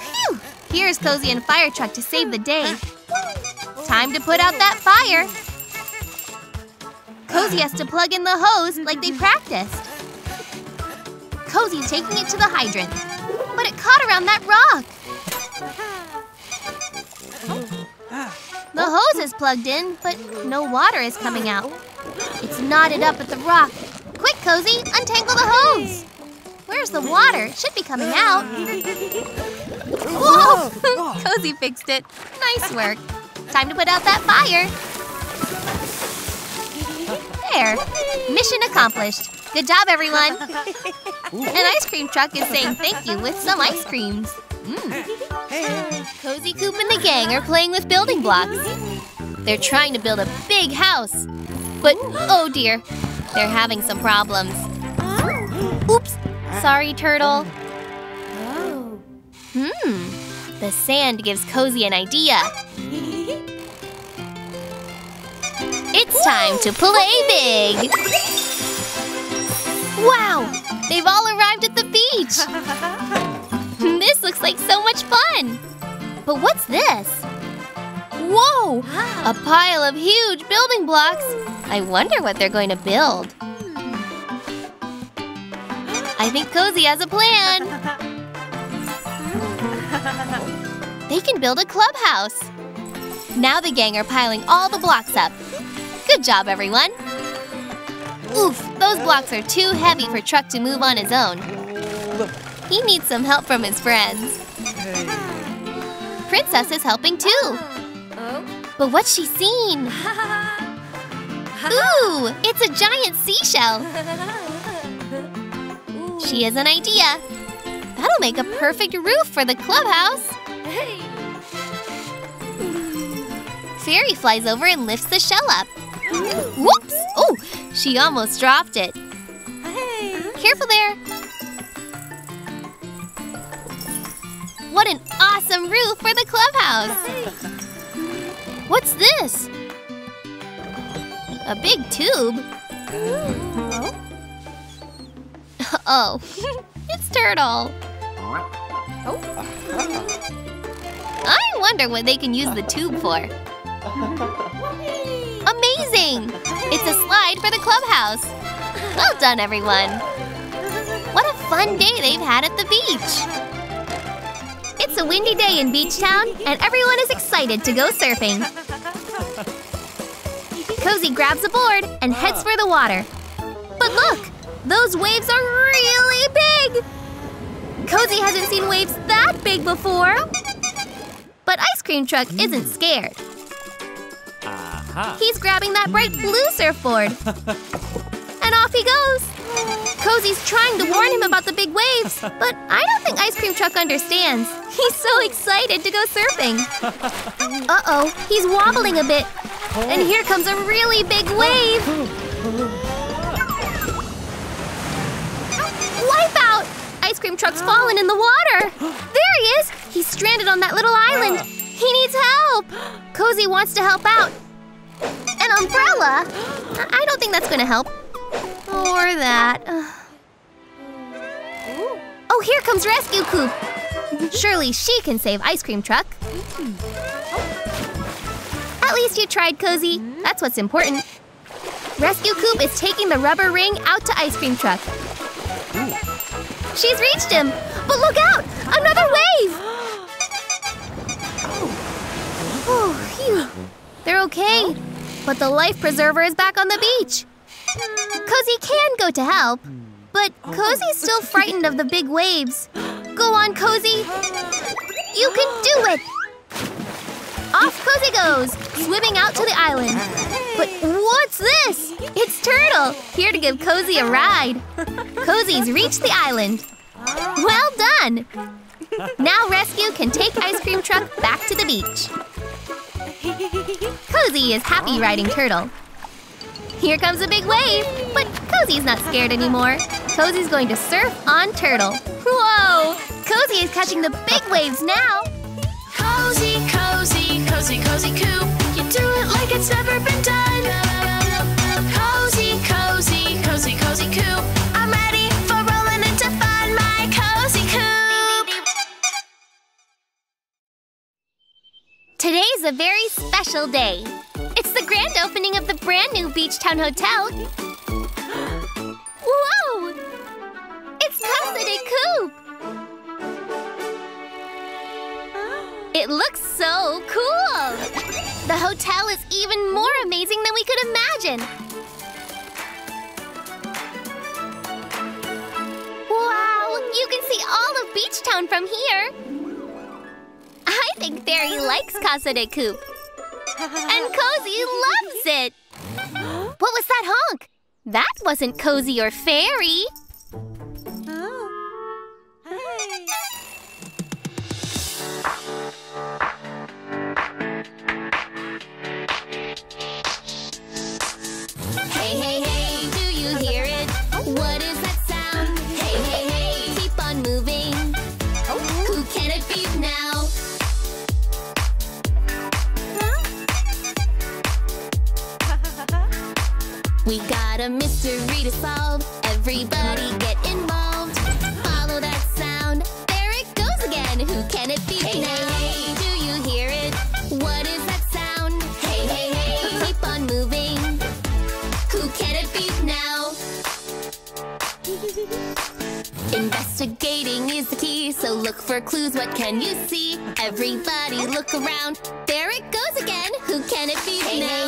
Phew! Here's Cozy and Fire Truck to save the day. Time to put out that fire. Cozy has to plug in the hose like they practiced. Cozy's taking it to the hydrant, but it caught around that rock. The hose is plugged in, but no water is coming out. It's knotted up at the rock. Quick, Cozy, untangle the hose. Where's the water? It should be coming out. Whoa! Cozy fixed it. Nice work. Time to put out that fire. There. Mission accomplished. Good job, everyone. An ice cream truck is saying thank you with some ice creams. Mm. Cozy Coupe and the gang are playing with building blocks. They're trying to build a big house. But, oh dear, they're having some problems. Oops, sorry, Turtle. Hmm, the sand gives Cozy an idea. It's time to play big! Wow! They've all arrived at the beach! this looks like so much fun! But what's this? Whoa! A pile of huge building blocks! I wonder what they're going to build. I think Cozy has a plan! They can build a clubhouse! Now the gang are piling all the blocks up. Good job, everyone! Oof, those blocks are too heavy for Truck to move on his own. He needs some help from his friends. Princess is helping too. But what's she seen? Ooh, it's a giant seashell. She has an idea. That'll make a perfect roof for the clubhouse. Fairy flies over and lifts the shell up. Whoops! Oh, she almost dropped it. Hey. Careful there. What an awesome roof for the clubhouse. Hey. What's this? A big tube? Oh, oh it's Turtle. Oh. I wonder what they can use the tube for. Amazing! It's a slide for the clubhouse. Well done, everyone. What a fun day they've had at the beach. It's a windy day in Beachtown, and everyone is excited to go surfing. Cozy grabs a board and heads for the water. But look! Those waves are really big! Cozy hasn't seen waves that big before. But Ice Cream Truck isn't scared. He's grabbing that bright hmm. blue surfboard. and off he goes. Cozy's trying to warn him about the big waves, but I don't think Ice Cream Truck understands. He's so excited to go surfing. Uh-oh, he's wobbling a bit. And here comes a really big wave. Wipeout! Ice Cream Truck's fallen in the water. There he is. He's stranded on that little island. He needs help. Cozy wants to help out. An umbrella? I don't think that's gonna help. Or that. Oh, here comes Rescue Coupe. Surely she can save Ice Cream Truck. Mm-hmm. At least you tried, Cozy. Mm-hmm. That's what's important. Rescue Coupe is taking the rubber ring out to Ice Cream Truck. She's reached him! But look out! Another wave! Oh, phew. They're okay. But the life preserver is back on the beach. Cozy can go to help. But Cozy's still frightened of the big waves. Go on, Cozy. You can do it! Off Cozy goes, swimming out to the island. But what's this? It's Turtle, here to give Cozy a ride. Cozy's reached the island. Well done! Now Rescue can take Ice Cream Truck back to the beach. Cozy is happy riding Turtle. Here comes a big wave, but Cozy's not scared anymore. Cozy's going to surf on Turtle. Whoa! Cozy is catching the big waves now.
Cozy, cozy, cozy, cozy coupe. You do it like it's never been done. Cozy, cozy, cozy, cozy coupe.
Today's a very special day. It's the grand opening of the brand new Beachtown Hotel. Whoa! It's Casa de! It looks so cool! The hotel is even more amazing than we could imagine. Wow! You can see all of Beachtown from here. Think Fairy likes Casa de Coupe. And Cozy loves it! What was that honk? That wasn't Cozy or Fairy. Mystery to solve. Everybody get involved. Follow that sound. There it goes again. Who can it be now? Hey, do you hear it? What is that sound? Hey, hey, hey, keep on moving. Who can it be now? Investigating is the key, so look for clues. What can you see? Everybody look around. There it goes again. Who can it be now? Hey, do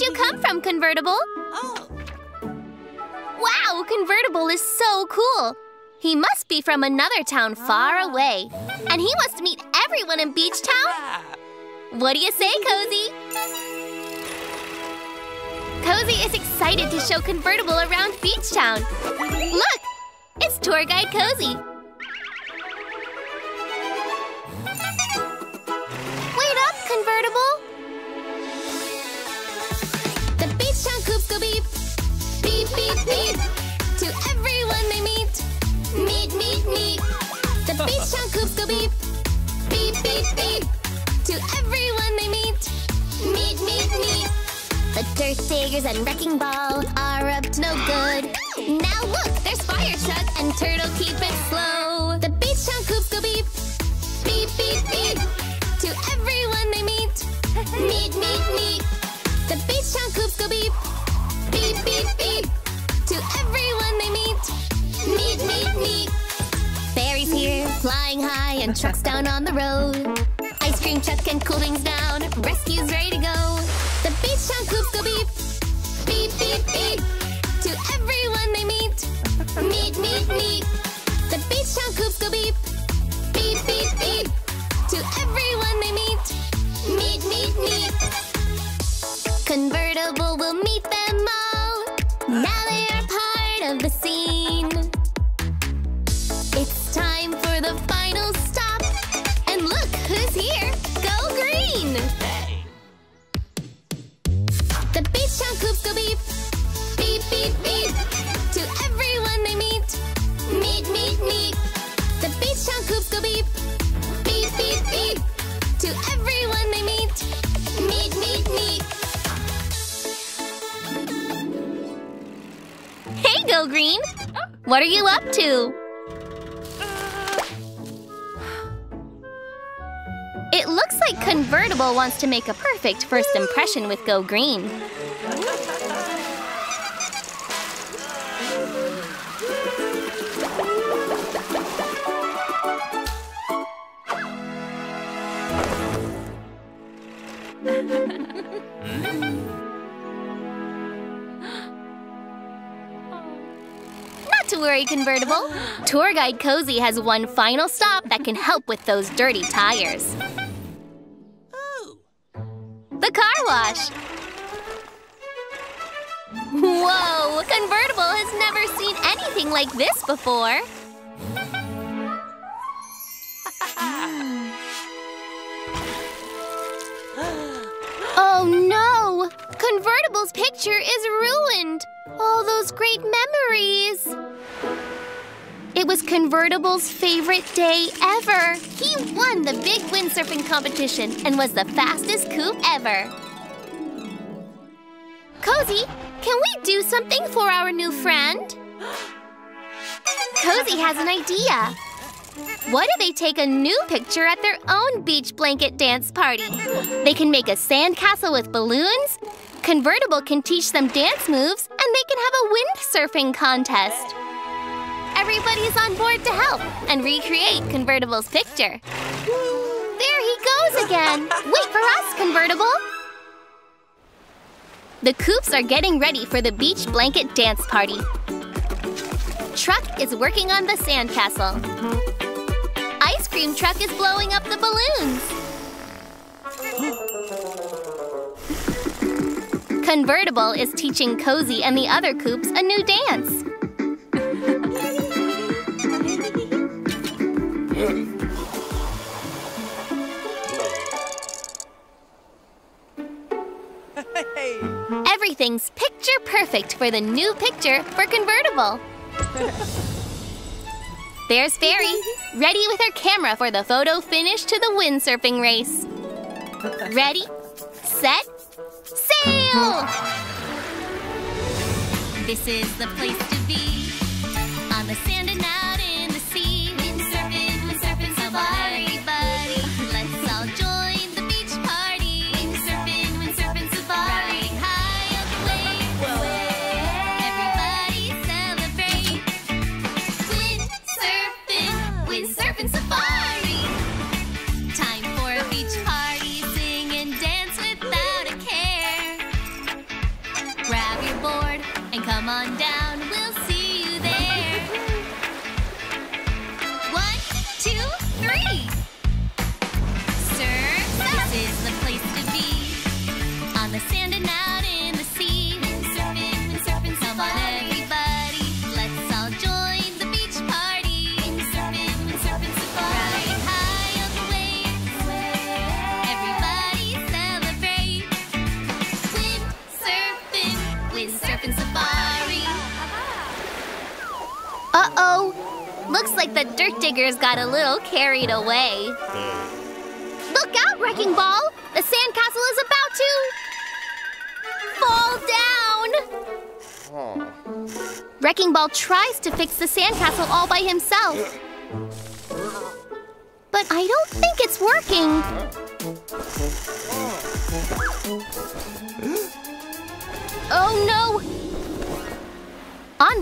You come from, convertible? Oh. Wow, convertible is so cool. He must be from another town far ah. away. And he wants to meet everyone in Beachtown. What do you say, Cozy? Cozy is excited to show Convertible around Beachtown. Look! It's tour guide Cozy. Wait up, Convertible! Beep, beep, beep. To everyone they meet. Meet, meet, meet. The Beachtown coupes go beep. Beep, beep, beep. To everyone they meet. Meet, meet, meet. The dirt diggers and wrecking ball are up to no good. Now look, there's fire truck and turtle keep it slow. The Beachtown coupes go beep, beep, beep, beep. To everyone they meet, meet, meet, meet. The Beachtown coupes go beep, beep, beep, beep. To everyone they meet, meet, meet, meet. Fairies here, flying high, and trucks down on the road. Ice cream truck and cool things down, rescue's ready to go. The Beachtown coupes go beep, beep, beep, beep. To everyone they meet, meet, meet, meet. The Beachtown coupes go beep, beep, beep, beep. To everyone they meet, meet, meet, meet. Convertible will meet them all. Now they are part of the scene. It's time for the final stop. And look who's here. Go green! The Beachtown coupes go beep. Beep, beep, beep. To everyone they meet. Meet, meet, meet. What are you up to? It looks like Convertible wants to make a perfect first impression with Go Green. Worry, Convertible. Tour Guide Cozy has one final stop that can help with those dirty tires. The car wash. Whoa! Convertible has never seen anything like this before. Oh no! Convertible's picture is ruined! All those great memories! It was Convertible's favorite day ever! He won the big windsurfing competition and was the fastest coupe ever! Cozy, can we do something for our new friend? Cozy has an idea! What if they take a new picture at their own beach blanket dance party? They can make a sandcastle with balloons, Convertible can teach them dance moves, and they can have a windsurfing contest. Everybody's on board to help and recreate Convertible's picture. There he goes again! Wait for us, Convertible! The Coupes are getting ready for the beach blanket dance party. Truck is working on the sandcastle. Ice cream truck is blowing up the balloons. Convertible is teaching Cozy and the other Coupes a new dance. Everything's picture perfect for the new picture for Convertible. There's Fairy, ready with her camera for the photo finish to the windsurfing race. Ready, set, sail! This is the place to be, Looks like the dirt diggers got a little carried away. Look out, Wrecking Ball! The sandcastle is about to fall down! Wrecking Ball tries to fix the sandcastle all by himself. But I don't think it's working.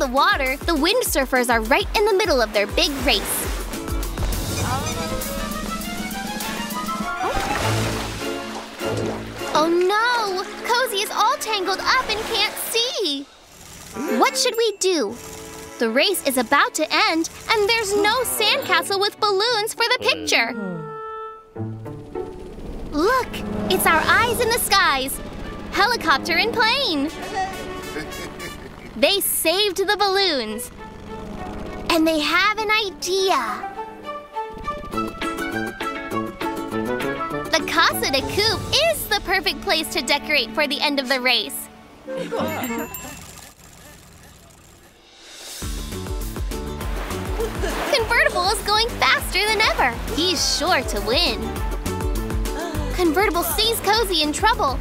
The water, the windsurfers are right in the middle of their big race. Oh, oh no! Cozy is all tangled up and can't see! What should we do? The race is about to end, and there's no sandcastle with balloons for the picture. Look! It's our eyes in the skies! Helicopter and plane! They saved the balloons. And they have an idea. The Casa de Coupe is the perfect place to decorate for the end of the race. Convertible is going faster than ever. He's sure to win. Convertible sees Cozy in trouble.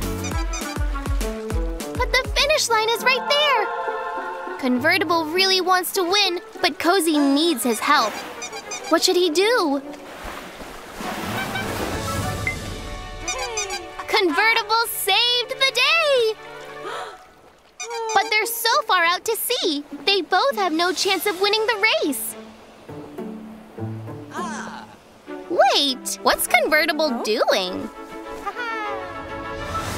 But the finish line is right there. Convertible really wants to win, but Cozy needs his help. What should he do? Convertible saved the day! But they're so far out to sea. They both have no chance of winning the race. Wait, what's Convertible doing?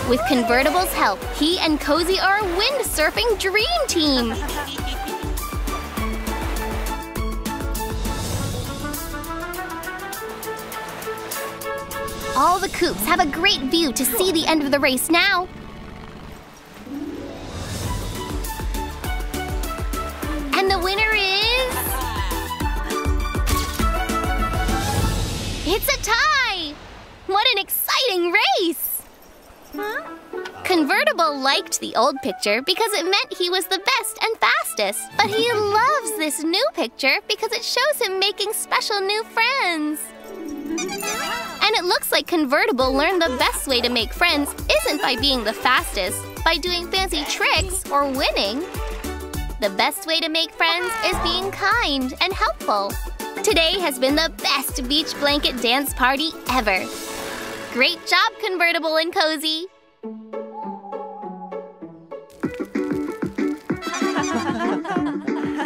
With Convertible's help, he and Cozy are a windsurfing dream team. All the coupes have a great view to see the end of the race now. And the winner is... It's a tie! What an exciting race! Convertible liked the old picture because it meant he was the best and fastest. But he loves this new picture because it shows him making special new friends. And it looks like Convertible learned the best way to make friends isn't by being the fastest, by doing fancy tricks or winning. The best way to make friends is being kind and helpful. Today has been the best beach blanket dance party ever. Great job, Convertible and Cozy!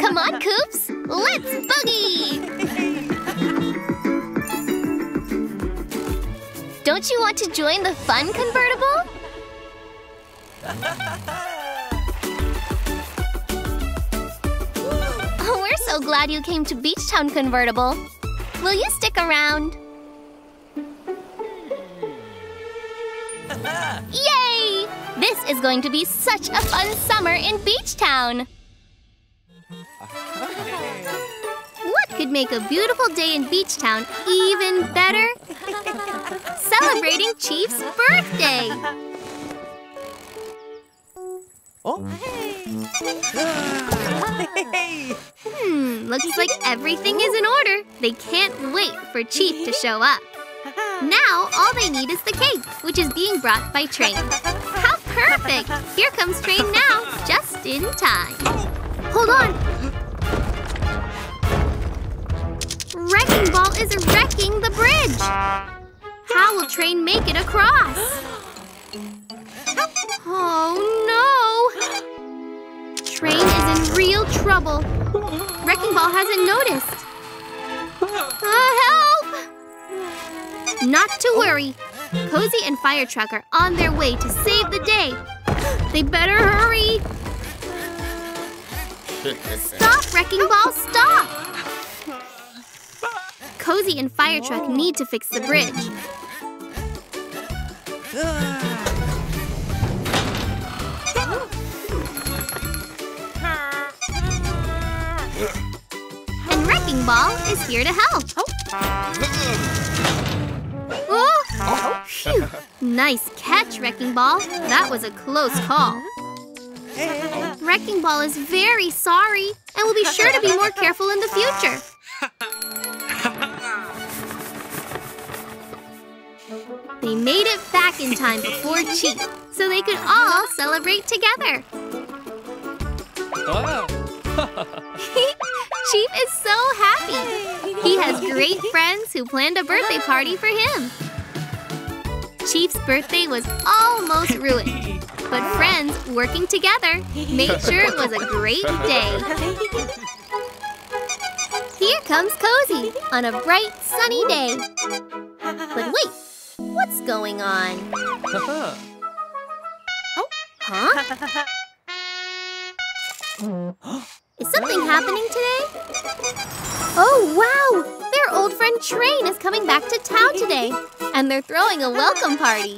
Come on, Coupes! Let's boogie! Don't you want to join the fun, Convertible? Oh, we're so glad you came to Beachtown, Convertible. Will you stick around? Yay! This is going to be such a fun summer in Beachtown. What could make a beautiful day in Beachtown even better? Celebrating Chief's birthday! Oh. Hmm, looks like everything is in order. They can't wait for Chief to show up. Now, all they need is the cake, which is being brought by train. How perfect! Here comes train now, just in time. Hold on! Wrecking Ball is wrecking the bridge! How will train make it across? Oh no! Train is in real trouble. Wrecking Ball hasn't noticed. Uh, help! Not to worry. Cozy and Fire Truck are on their way to save the day. They better hurry. Stop, Wrecking Ball, stop! Cozy and Fire Truck need to fix the bridge. And Wrecking Ball is here to help. Oh! Phew. Nice catch, Wrecking Ball. That was a close call. Wrecking Ball is very sorry and will be sure to be more careful in the future. They made it back in time before Chief, so they could all celebrate together.
Ah.
Chief is so happy. He has great friends who planned a birthday party for him. Chief's birthday was almost ruined, but friends working together made sure it was a great day. Here comes Cozy on a bright, sunny day. But wait, what's going on?
Haha.
Oh, huh? Is something happening today? Oh, wow! Their old friend Train is coming back to town today, and they're throwing a welcome party.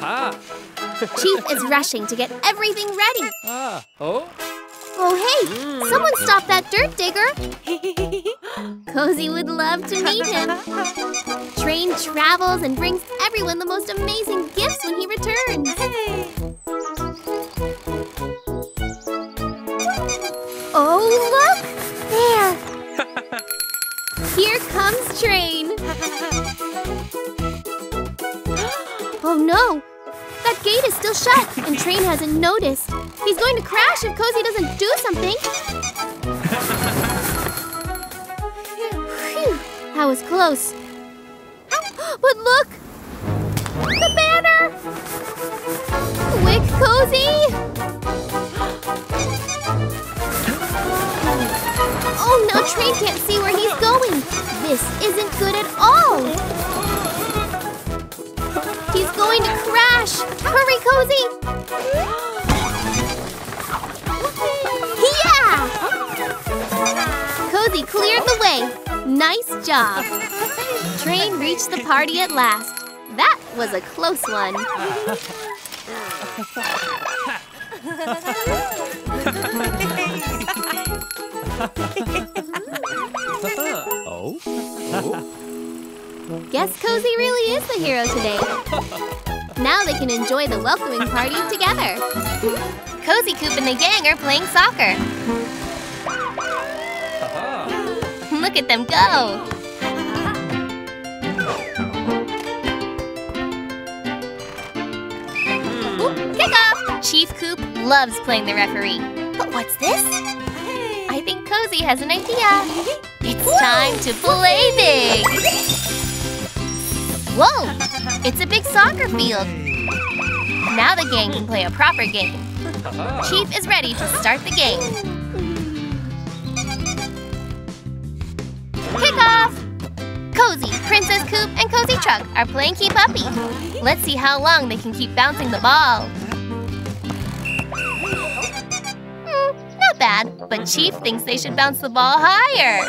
Ah.
Chief is rushing to get everything ready.
Ah. Oh.
Oh, hey! Someone stop that dirt digger! Cozy would love to meet him. Train travels and brings everyone the most amazing gifts when he returns. Oh, look! There! Here comes Train! Oh no! That gate is still shut, and Train hasn't noticed. He's going to crash if Cozy doesn't do something. Phew, that was close. But look! The banner! Quick, Cozy! Oh, now Train can't see where he's going. This isn't good at all. He's going to crash. Hurry, Cozy! Yeah! Cozy cleared the way. Nice job. Train reached the party at last. That was a close one.
oh. oh.
Guess Cozy really is the hero today. Now they can enjoy the welcoming party together. Cozy Coupe and the gang are playing soccer. Look at them go! Ooh, kick off! Chief Coupe loves playing the referee. But what's this? I think Cozy has an idea. It's time to play big! Whoa! It's a big soccer field. Now the gang can play a proper game. Chief is ready to start the game. Kick off! Cozy, Princess Coupe, and Cozy Truck are playing Keep Uppy. Let's see how long they can keep bouncing the ball. Hmm, not bad, but Chief thinks they should bounce the ball higher.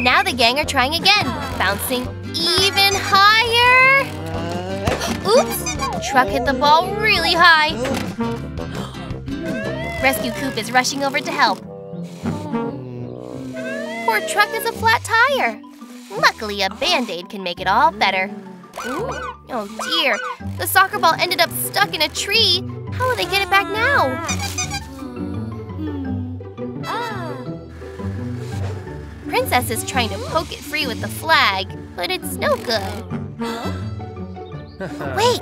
Now the gang are trying again, bouncing even higher. Oops! Truck hit the ball really high. Rescue Coupe is rushing over to help. Poor Truck has a flat tire. Luckily, a band-aid can make it all better. Oh dear, the soccer ball ended up stuck in a tree. How will they get it back now? Princess is trying to poke it free with the flag, but it's no good. Wait!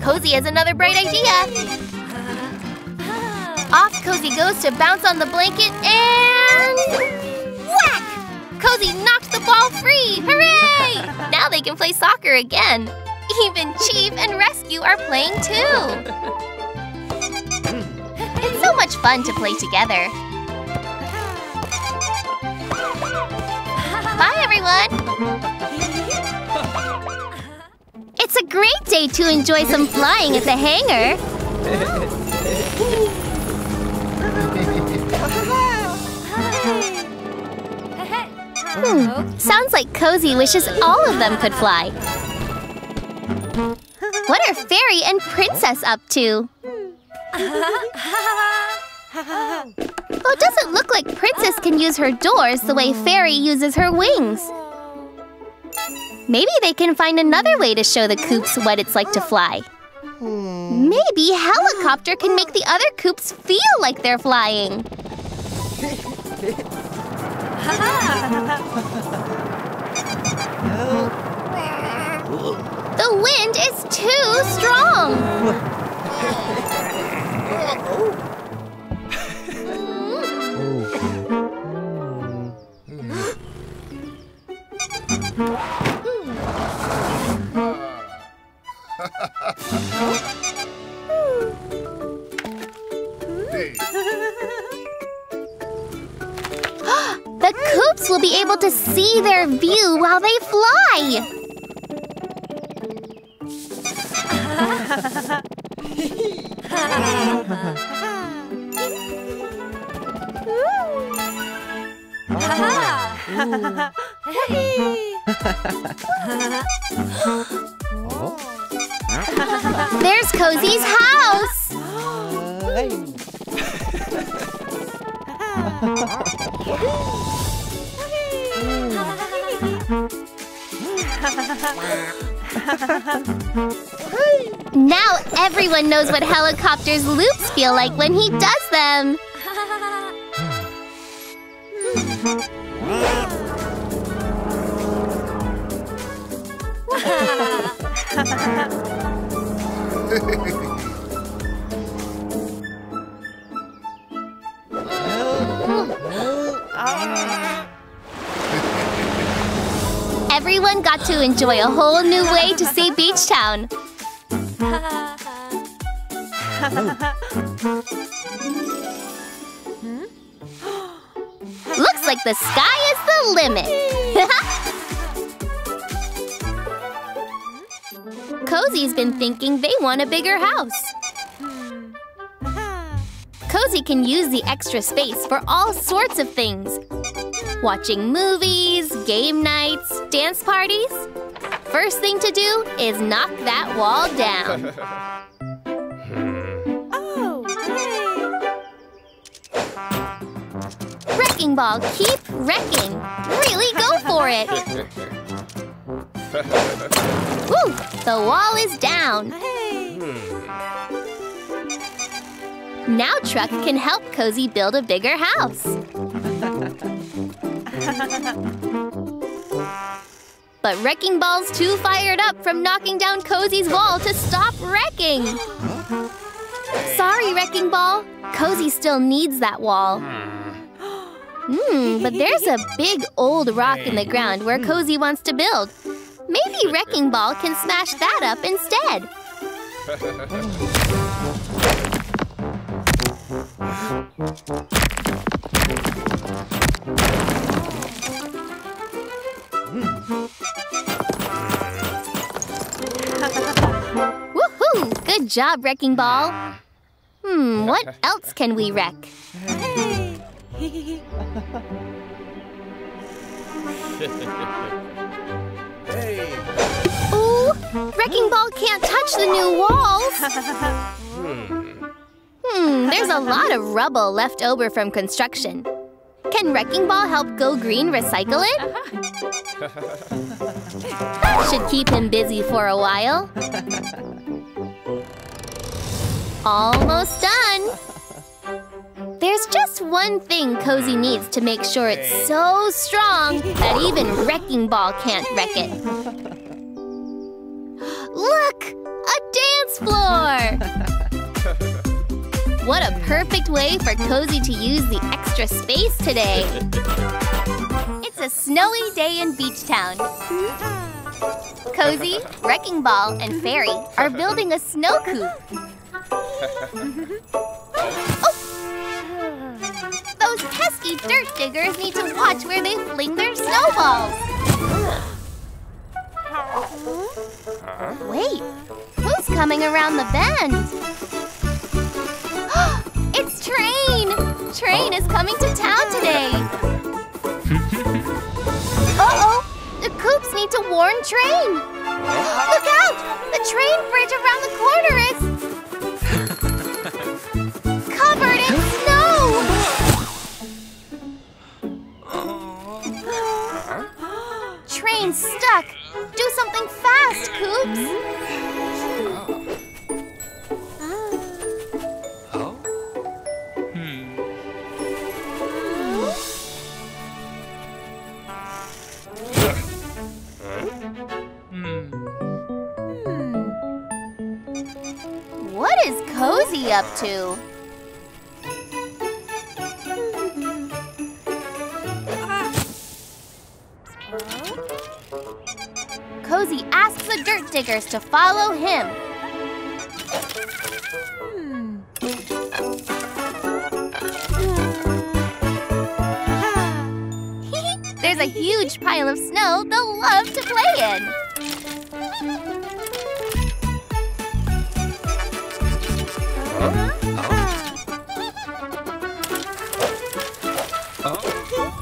Cozy has another bright idea! Off Cozy goes to bounce on the blanket and... Whack! Cozy knocked the ball free! Hooray! Now they can play soccer again. Even Chief and Rescue are playing too. It's so much fun to play together. Bye, everyone! It's a great day to enjoy some flying at the hangar. Hmm, sounds like Cozy wishes all of them could fly. What are Fairy and Princess up to? Oh, it doesn't look like Princess can use her doors the way Fairy uses her wings. Maybe they can find another way to show the coupes what it's like to fly. Maybe Helicopter can make the other coupes feel like they're flying. The wind is too strong. The coupes will be able to see their view while they fly. There's Cozy's house. Now everyone knows what helicopter's loops feel like when he does them. Everyone got to enjoy a whole new way to see Beachtown. Oh. Like the sky is the limit. Cozy's been thinking they want a bigger house. Cozy can use the extra space for all sorts of things. Watching movies, game nights, dance parties. First thing to do is knock that wall down.
Oh,
Wrecking ball, keep wrecking. Really go for it. Woo! The wall is down.
hey.
Now Truck can help Cozy build a bigger house. But Wrecking Ball's too fired up from knocking down Cozy's wall to stop wrecking. Sorry, Wrecking Ball. Cozy still needs that wall. Hmm, but there's a big old rock in the ground where Cozy wants to build. Maybe Wrecking Ball can smash that up instead. Woohoo! Good job, Wrecking Ball. Hmm, what else can we wreck?
Hey.
Ooh, Wrecking Ball can't touch the new walls. Hmm, there's a lot of rubble left over from construction. Can Wrecking Ball help Go Green recycle it? That should keep him busy for a while. Almost done. There's just one thing Cozy needs to make sure it's so strong that even Wrecking Ball can't wreck it. Look! A dance floor! What a perfect way for Cozy to use the extra space today. It's a snowy day in Beachtown. Cozy, Wrecking Ball, and Fairy are building a snow coop. Oh! Pesky dirt diggers need to watch where they fling their snowballs. Wait, who's coming around the bend? it's Train! Train is coming to town today. Uh-oh, the coupes need to warn Train. Look out! The train bridge around the corner is Train's stuck. Do something fast, Coupes. Hmm. What is Cozy up to? Cozy asks the dirt diggers to follow him. Hmm. There's a huge pile of snow they'll love to play in.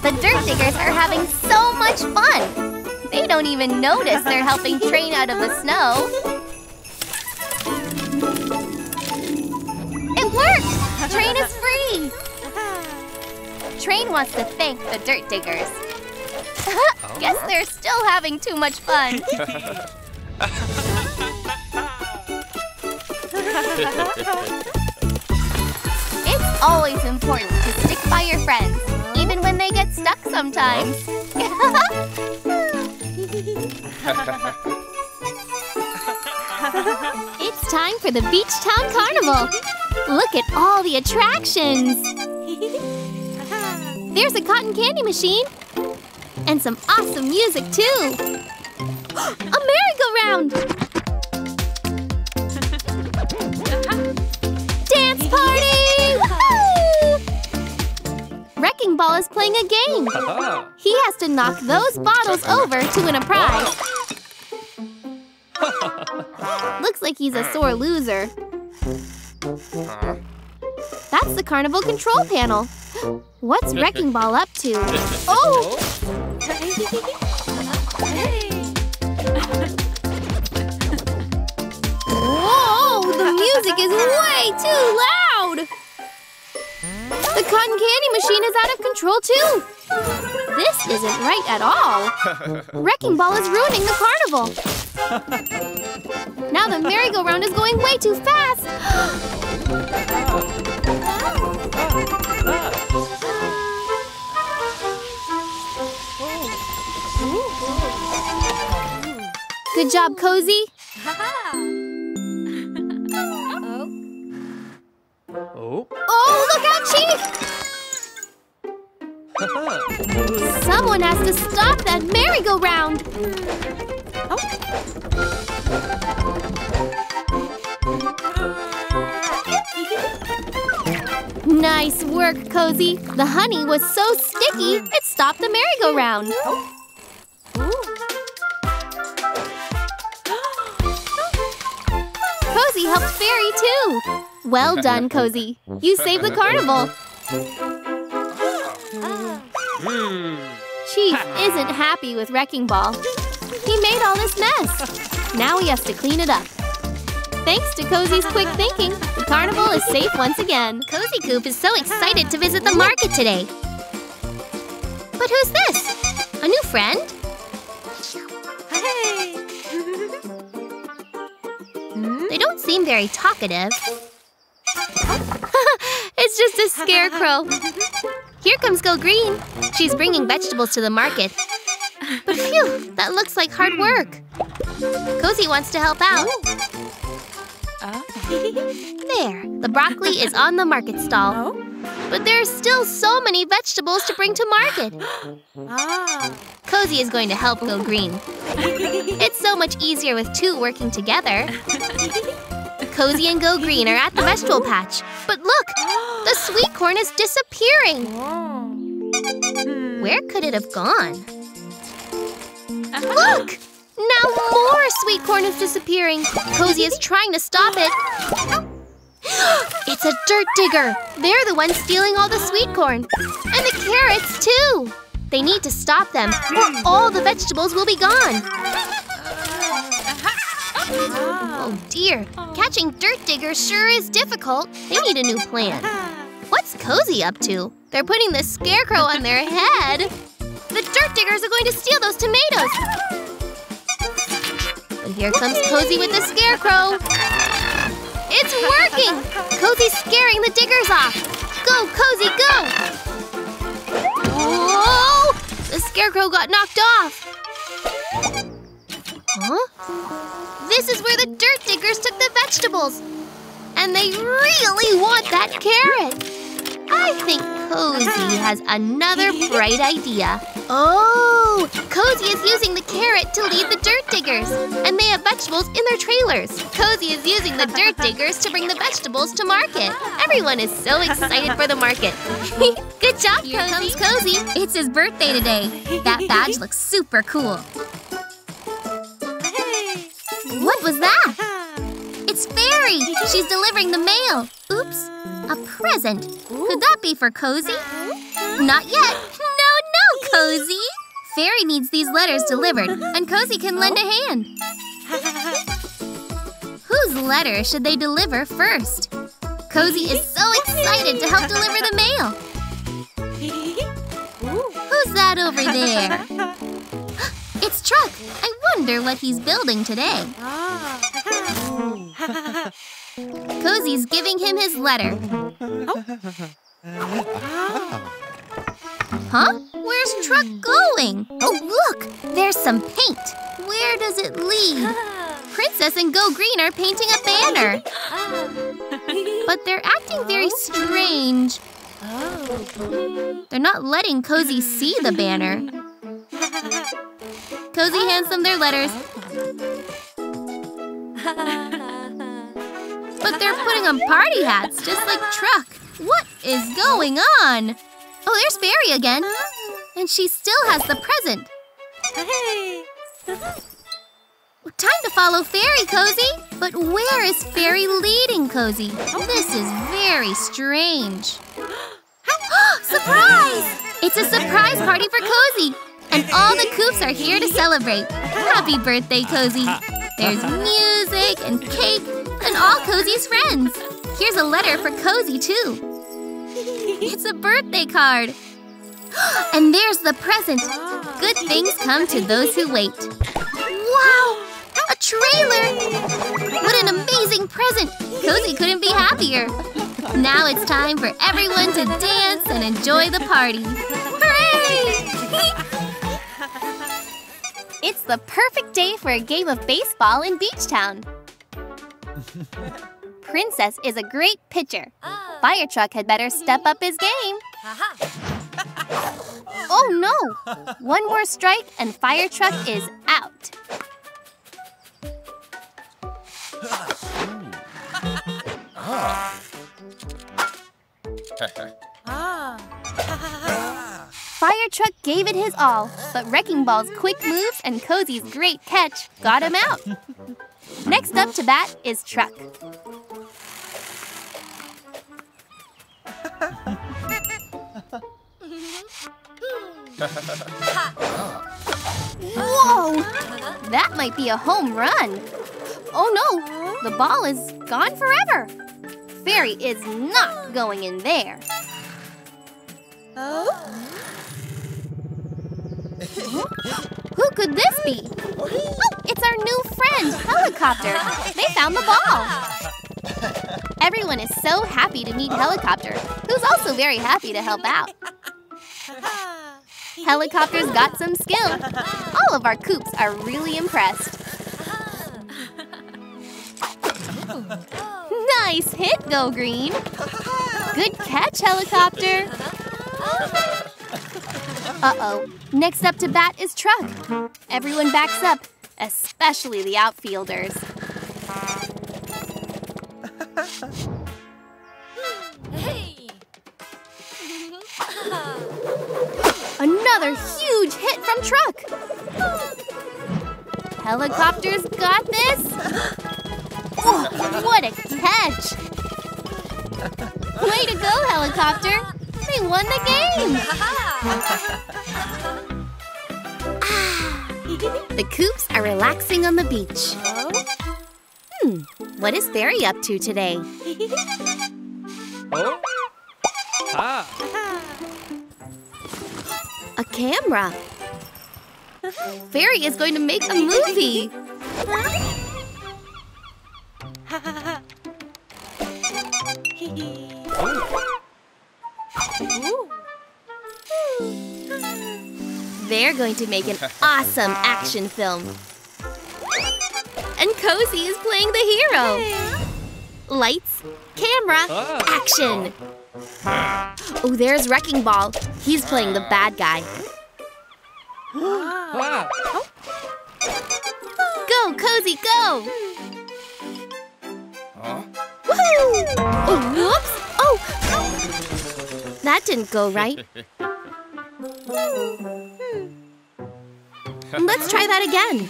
The dirt diggers are having so much fun. They don't even notice they're helping Train out of the snow. It worked! Train is free! Train wants to thank the dirt diggers. Oh. Guess they're still having too much fun. It's always important to stick by your friends, even when they get stuck sometimes. It's time for the Beach Town Carnival. Look at all the attractions. There's a cotton candy machine. And some awesome music, too. A merry-go-round! Dance party! Wrecking Ball is playing a game. He has to knock those bottles over to win a prize. Looks like he's a sore loser. That's the carnival control panel. What's Wrecking Ball up to? Oh! Whoa! The music is way too loud! The cotton candy machine is out of control too! This isn't right at all! Wrecking Ball is ruining the carnival! Now the merry-go-round is going way too fast! Good job, Cozy!
Oh.
Oh, look out, Chief! Someone has to stop that merry-go-round! Oh. Nice work, Cozy. The honey was so sticky, it stopped the merry-go-round. Cozy helped Fairy too. Well done, Cozy. You saved the carnival. Chief isn't happy with Wrecking Ball. He made all this mess. Now he has to clean it up. Thanks to Cozy's quick thinking, the carnival is safe once again. Cozy Coupe is so excited to visit the market today. But who's this? A new friend? Hey! they don't seem very talkative. it's just a scarecrow. Here comes Go Green. She's bringing vegetables to the market. But phew, that looks like hard hmm. work. Cozy wants to help out. Oh. There, the broccoli is on the market stall. Oh. But there are still so many vegetables to bring to market. Cozy is going to help Go Green. It's so much easier with two working together. Cozy and Go Green are at the vegetable patch. But look, the sweet corn is disappearing. Oh. Hmm. Where could it have gone? Look! Now more sweet corn is disappearing. Cozy is trying to stop it. It's a dirt digger. They're the ones stealing all the sweet corn. And the carrots, too. They need to stop them, or all the vegetables will be gone. Oh dear, catching dirt diggers sure is difficult. They need a new plan. What's Cozy up to? They're putting the scarecrow on their head. The dirt diggers are going to steal those tomatoes. But here comes Cozy with the scarecrow. It's working! Cozy's scaring the diggers off. Go, Cozy, go! Whoa! The scarecrow got knocked off. Huh? This is where the dirt diggers took the vegetables. And they really want that carrot. I think Cozy has another bright idea. Oh, Cozy is using the carrot to lead the dirt diggers. And they have vegetables in their trailers. Cozy is using the dirt diggers to bring the vegetables to market. Everyone is so excited for the market. Good job, Here comes Cozy. It's his birthday today. That badge looks super cool. What was that? It's Fairy! She's delivering the mail. Oops, a present. Could that be for Cozy? Not yet. No, no, Cozy! Fairy needs these letters delivered, and Cozy can lend a hand. Whose letter should they deliver first? Cozy is so excited to help deliver the mail. Who's that over there? It's Truck. I wonder what he's building today. Cozy's giving him his letter. Oh. Huh? Where's Truck going? Oh, look! There's some paint. Where does it lead? Princess and Go Green are painting a banner. But they're acting very strange. They're not letting Cozy see the banner. Cozy hands them their letters. But they're putting on party hats, just like Truck. What is going on? Oh, there's Fairy again. And she still has the present.
Hey.
Time to follow Fairy, Cozy! But where is Fairy leading, Cozy? This is very strange. surprise! It's a surprise party for Cozy! And all the Coupes are here to celebrate. Happy birthday, Cozy! There's music and cake and all Cozy's friends. Here's a letter for Cozy, too. It's a birthday card. And there's the present. Good things come to those who wait. Wow! A trailer! What an amazing present! Cozy couldn't be happier. Now it's time for everyone to dance and enjoy the party. Hooray! it's the perfect day for a game of baseball in Beachtown. Princess is a great pitcher. Oh. Fire Truck had better step up his game. Oh no! One more strike and Fire Truck is out. Fire Truck gave it his all, but Wrecking Ball's quick moves and Cozy's great catch got him out. Next up to bat is Truck. Whoa! That might be a home run. Oh no, the ball is gone forever. Fairy is not going in there. Who could this be? Oh, it's our new friend, Helicopter. They found the ball. Everyone is so happy to meet Helicopter, who's also very happy to help out. Helicopter's got some skill. All of our coupes are really impressed. Nice hit, Go Green. Good catch, Helicopter. Uh-oh. Next up to bat is Truck. Everyone backs up, especially the outfielders. Another huge hit from Truck. Helicopter's got this. Oh, what a catch! Way to go, Helicopter! They won the game! the Coupes are relaxing on the beach. Hmm, what is Fairy up to today?
Ah.
A camera. Fairy is going to make a movie. They're going to make an awesome action film. And Cozy is playing the hero. Lights, camera, oh. action. Oh, there's Wrecking Ball. He's playing the bad guy. Go, Cozy, go! Woohoo! Oh, whoops! Oh! That didn't go right. Let's try that again.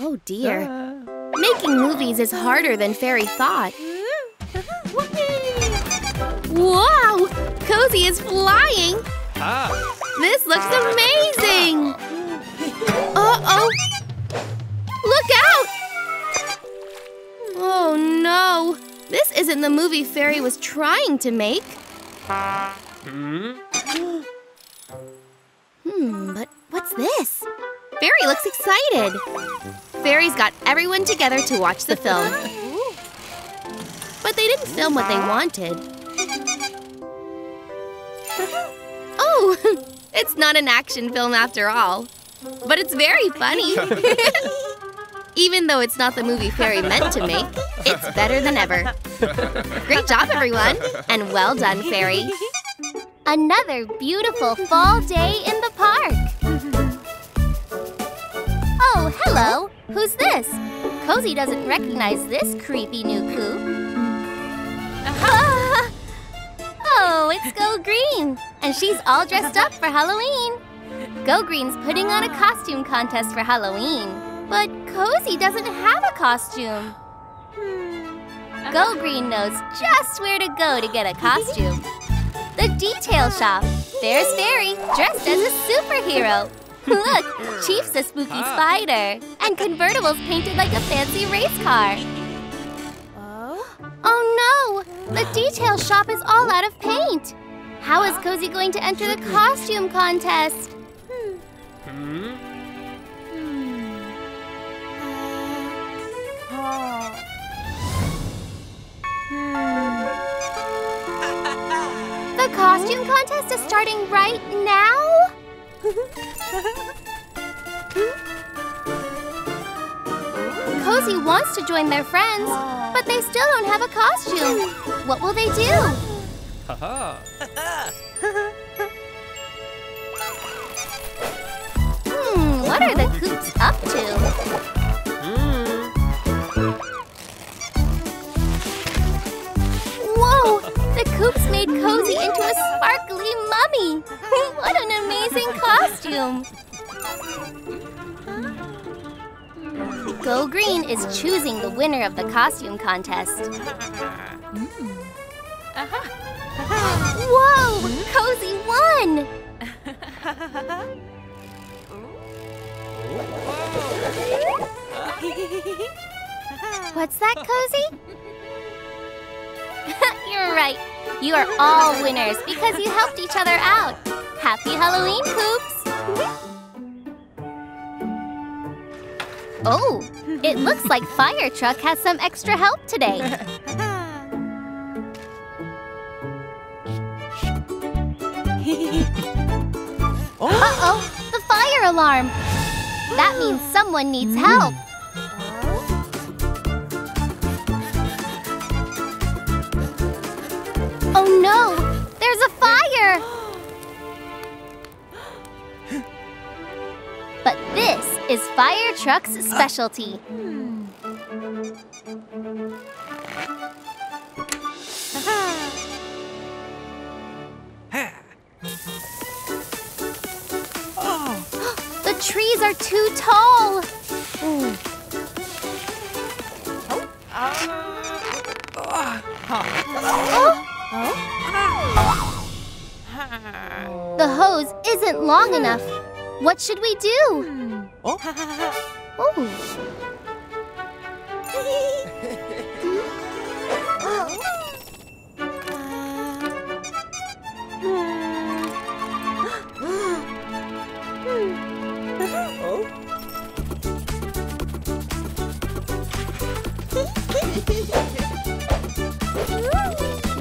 Oh dear. Making movies is harder than Fairy thought. Wow! Cozy is flying! This looks amazing! Uh-oh! Look out! Oh no! This isn't the movie Fairy was trying to make.
Hmm?
Hmm, but what's this? Fairy looks excited. Fairy's got everyone together to watch the film. but they didn't film what they wanted. Oh, it's not an action film after all, but it's very funny. Even though it's not the movie Fairy meant to make, it's better than ever. Great job, everyone, and well done, Fairy. Another beautiful fall day in the park. Oh, hello. Who's this? Cozy doesn't recognize this creepy new coupe. Ah! Oh, it's Go Green, and she's all dressed up for Halloween. Go Green's putting on a costume contest for Halloween, but Cozy doesn't have a costume. Go Green knows just where to go to get a costume. The detail shop. There's Fairy, dressed as a superhero. Look, Chief's a spooky spider, and convertibles painted like a fancy race car. Oh no! The detail shop is all out of paint. How is Cozy going to enter the costume contest?
Hmm?
The costume contest is starting right now? Cozy wants to join their friends, but they still don't have a costume. What will they do? Hmm, what are the Coupes up to? Made Cozy into a sparkly mummy! what an amazing costume! Go Green is choosing the winner of the costume contest. Whoa! Cozy won! What's that, Cozy? You're right. You are all winners because you helped each other out. Happy Halloween, Coupes! Oh, it looks like Fire Truck has some extra help today. Uh-oh, the fire alarm. That means someone needs mm-hmm. help. Is Fire Truck's specialty. The trees are too tall. The hose isn't long enough. What should we do? Oh.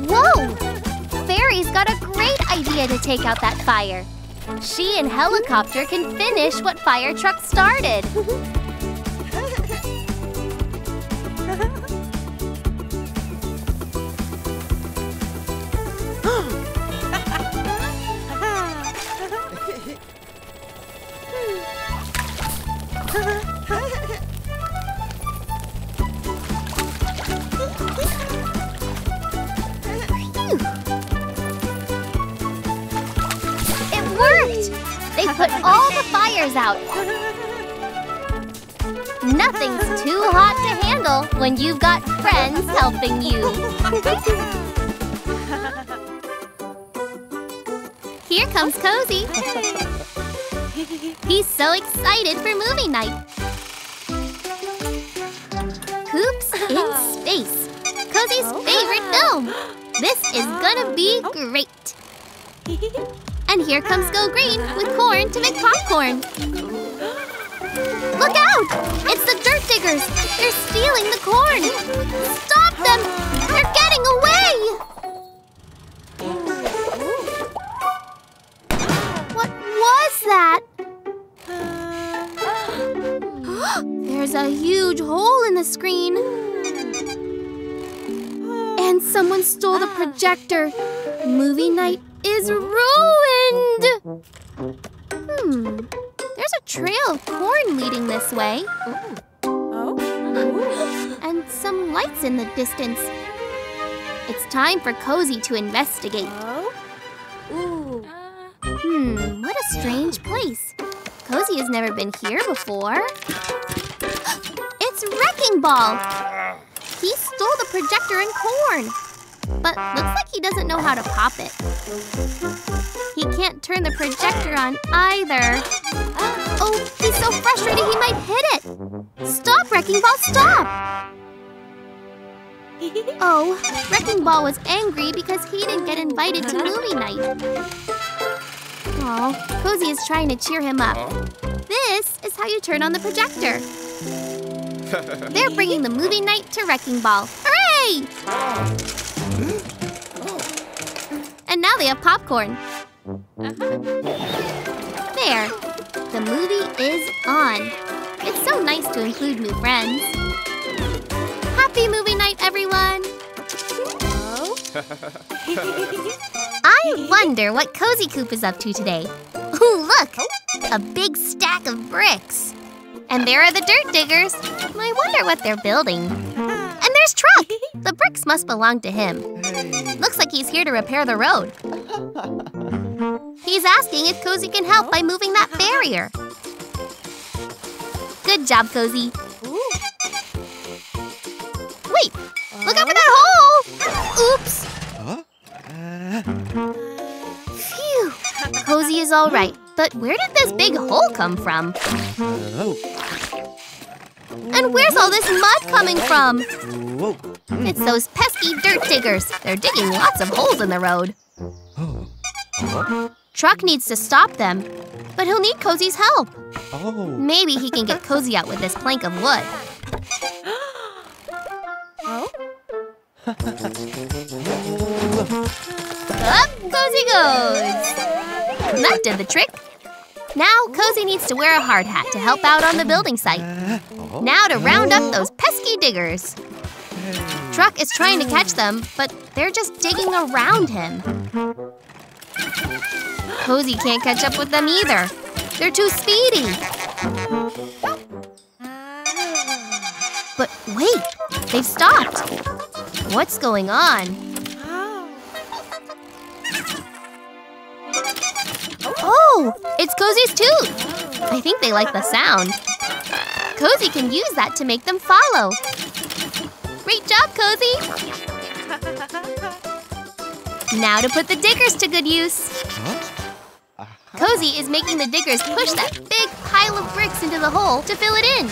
Whoa! Fairy's got a great idea to take out that fire. She and Helicopter can finish what Fire Truck started. when you've got friends helping you. Here comes Cozy. He's so excited for movie night. Hoops in Space. Cozy's favorite film. This is gonna be great. And here comes Go Green with corn to make popcorn. Look out! It's the dirt diggers! They're stealing the corn! Stop them! They're getting away! What was that? There's a huge hole in the screen. And someone stole the ah. projector. Movie night is ruined! Hmm. There's a trail of corn leading this way.
Oh.
And some lights in the distance. It's time for Cozy to investigate.
Oh. Ooh.
Hmm, what a strange place. Cozy has never been here before. It's Wrecking Ball! He stole the projector and corn. But looks like he doesn't know how to pop it. He can't turn the projector on either. Oh, he's so frustrated he might hit it. Stop, Wrecking Ball, stop! Oh, Wrecking Ball was angry because he didn't get invited to movie night. Oh, Cozy is trying to cheer him up. This is how you turn on the projector. They're bringing the movie night to Wrecking Ball. Hooray! And now they have popcorn. There. The movie is on. It's so nice to include new friends. Happy movie night, everyone! I wonder what Cozy Coupe is up to today. Ooh, look! A big stack of bricks. And there are the dirt diggers. I wonder what they're building. And there's Truck! The bricks must belong to him. Looks like he's here to repair the road. He's asking if Cozy can help by moving that barrier. Good job, Cozy. Wait! Look out for that hole! Oops! Phew! Cozy is all right, but where did this big hole come from? And where's all this mud coming from? It's those pesky dirt diggers. They're digging lots of holes in the road. Truck needs to stop them, but he'll need Cozy's help. Oh. Maybe he can get Cozy out with this plank of wood.
Oh.
Up Cozy goes! That did the trick. Now Cozy needs to wear a hard hat to help out on the building site. Uh-huh. Now to round up those pesky diggers. Truck is trying to catch them, but they're just digging around him. Cozy can't catch up with them either. They're too speedy. But wait, they've stopped. What's going on? Oh, it's Cozy's tooth. I think they like the sound. Cozy can use that to make them follow. Great job, Cozy. Now to put the diggers to good use. Cozy is making the diggers push that big pile of bricks into the hole to fill it in.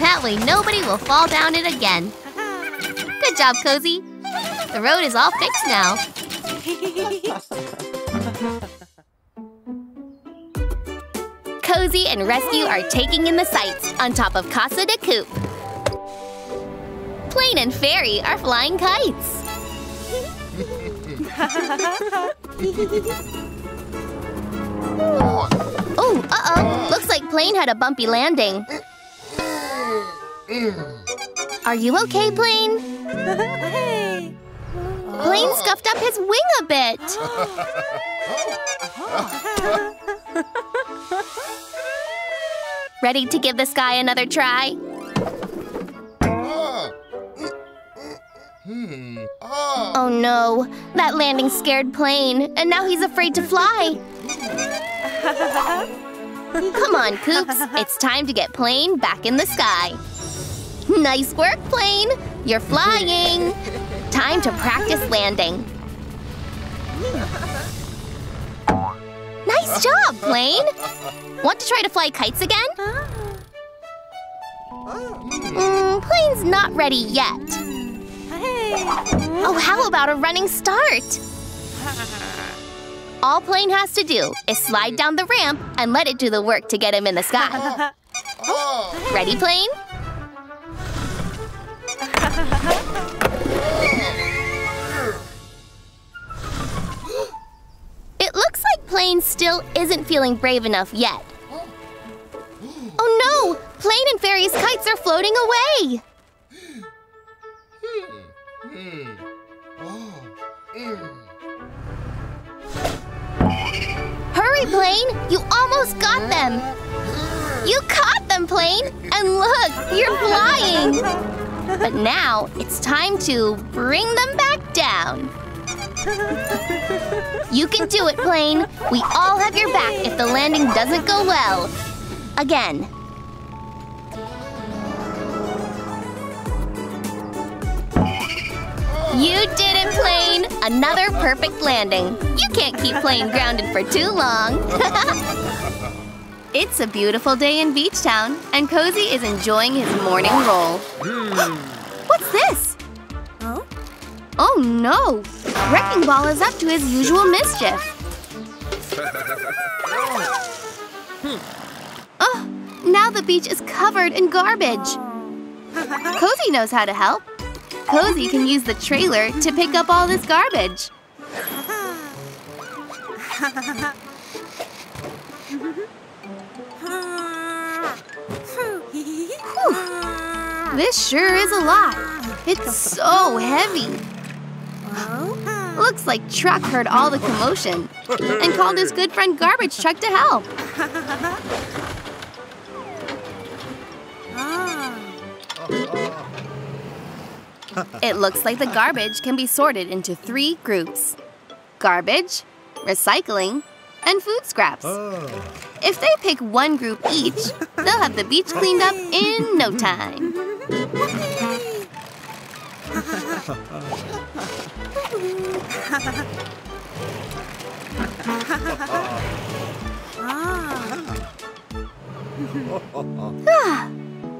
That way nobody will fall down it again. Good job, Cozy. The road is all fixed now. Cozy and Rescue are taking in the sights on top of Casa de Coupe. Plane and Fairy are flying kites. oh, uh-oh. Looks like Plane had a bumpy landing. Are you okay, Plane? Plane scuffed up his wing a bit. Ready to give this guy another try? Oh no, that landing scared Plane, and now he's afraid to fly. Come on, Coupes. It's time to get Plane back in the sky. Nice work, Plane. You're flying. Time to practice landing. Nice job, Plane. Want to try to fly kites again? Mm, Plane's not ready yet. Oh, how about a running start? All Plane has to do is slide down the ramp and let it do the work to get him in the sky. Ready, Plane? It looks like Plane still isn't feeling brave enough yet. Oh no! Plane and Fairy's kites are floating away! Hmm. Hmm. Hmm. Oh. Hurry, Plane! You almost got them! You caught them, Plane! And look, you're flying! But now it's time to bring them back down. You can do it, Plane. We all have your back if the landing doesn't go well. Again. You did it, Plane! Another perfect landing. You can't keep Plane grounded for too long. it's a beautiful day in Beachtown, and Cozy is enjoying his morning roll. What's this?
Oh?
Oh no! Wrecking Ball is up to his usual mischief. Oh, now the beach is covered in garbage. Oh. Cozy knows how to help. Cozy can use the trailer to pick up all this garbage. This sure is a lot. It's so heavy. Looks like Truck heard all the commotion and called his good friend Garbage Truck to help. It looks like the garbage can be sorted into three groups garbage, recycling, and food scraps. Oh. If they pick one group each, they'll have the beach cleaned up in no time. Ah,